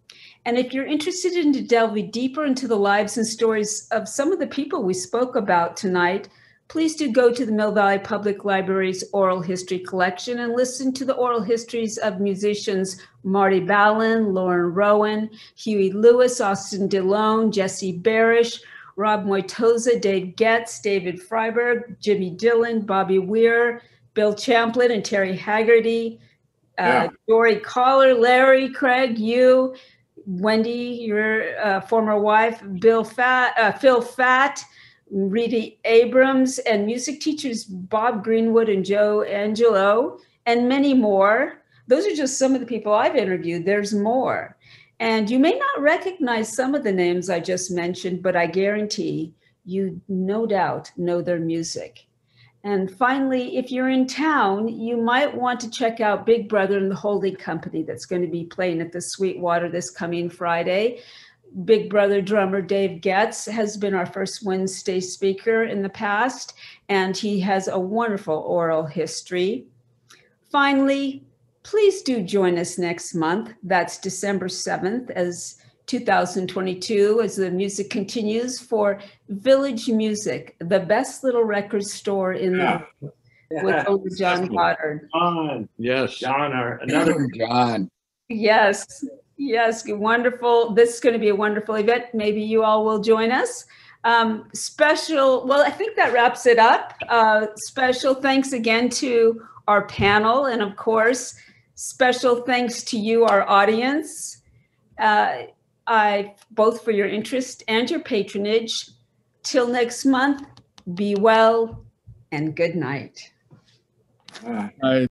And if you're interested in delving deeper into the lives and stories of some of the people we spoke about tonight, please do go to the Mill Valley Public Library's oral history collection and listen to the oral histories of musicians Marty Balin, Lorin Rowan, Huey Lewis, Austin DeLone, Jesse Barish, Rob Moitoza, Dave Getz, David Freiberg, Jimmy Dillon, Bobby Weir, Bill Champlin, and Terry Haggerty, uh, Yeah. Dory Collar, Larry, Cragg, you, Wendy, your uh, former wife, Bill Fat, uh, Phil Fat, Rita Abrams, and music teachers Bob Greenwood and Joe Angelo, and many more. Those are just some of the people I've interviewed. There's more. And you may not recognize some of the names I just mentioned, but I guarantee you no doubt know their music. And finally, if you're in town, you might want to check out Big Brother and the Holding Company that's going to be playing at the Sweetwater this coming Friday. Big Brother drummer Dave Getz has been our first Wednesday speaker in the past, and he has a wonderful oral history. Finally, please do join us next month. That's December 7th, as 2022, as the music continues for Village Music, the best little record store in the world with owner John Goddard. John, Yes. John, our, another John. Yes, yes, wonderful. This is going to be a wonderful event. Maybe you all will join us. Um, special, well, I think that wraps it up. Uh, special thanks again to our panel, and of course, special thanks to you, our audience. Uh, I both for your interest and your patronage. Till next month, be well and good night. Ah. I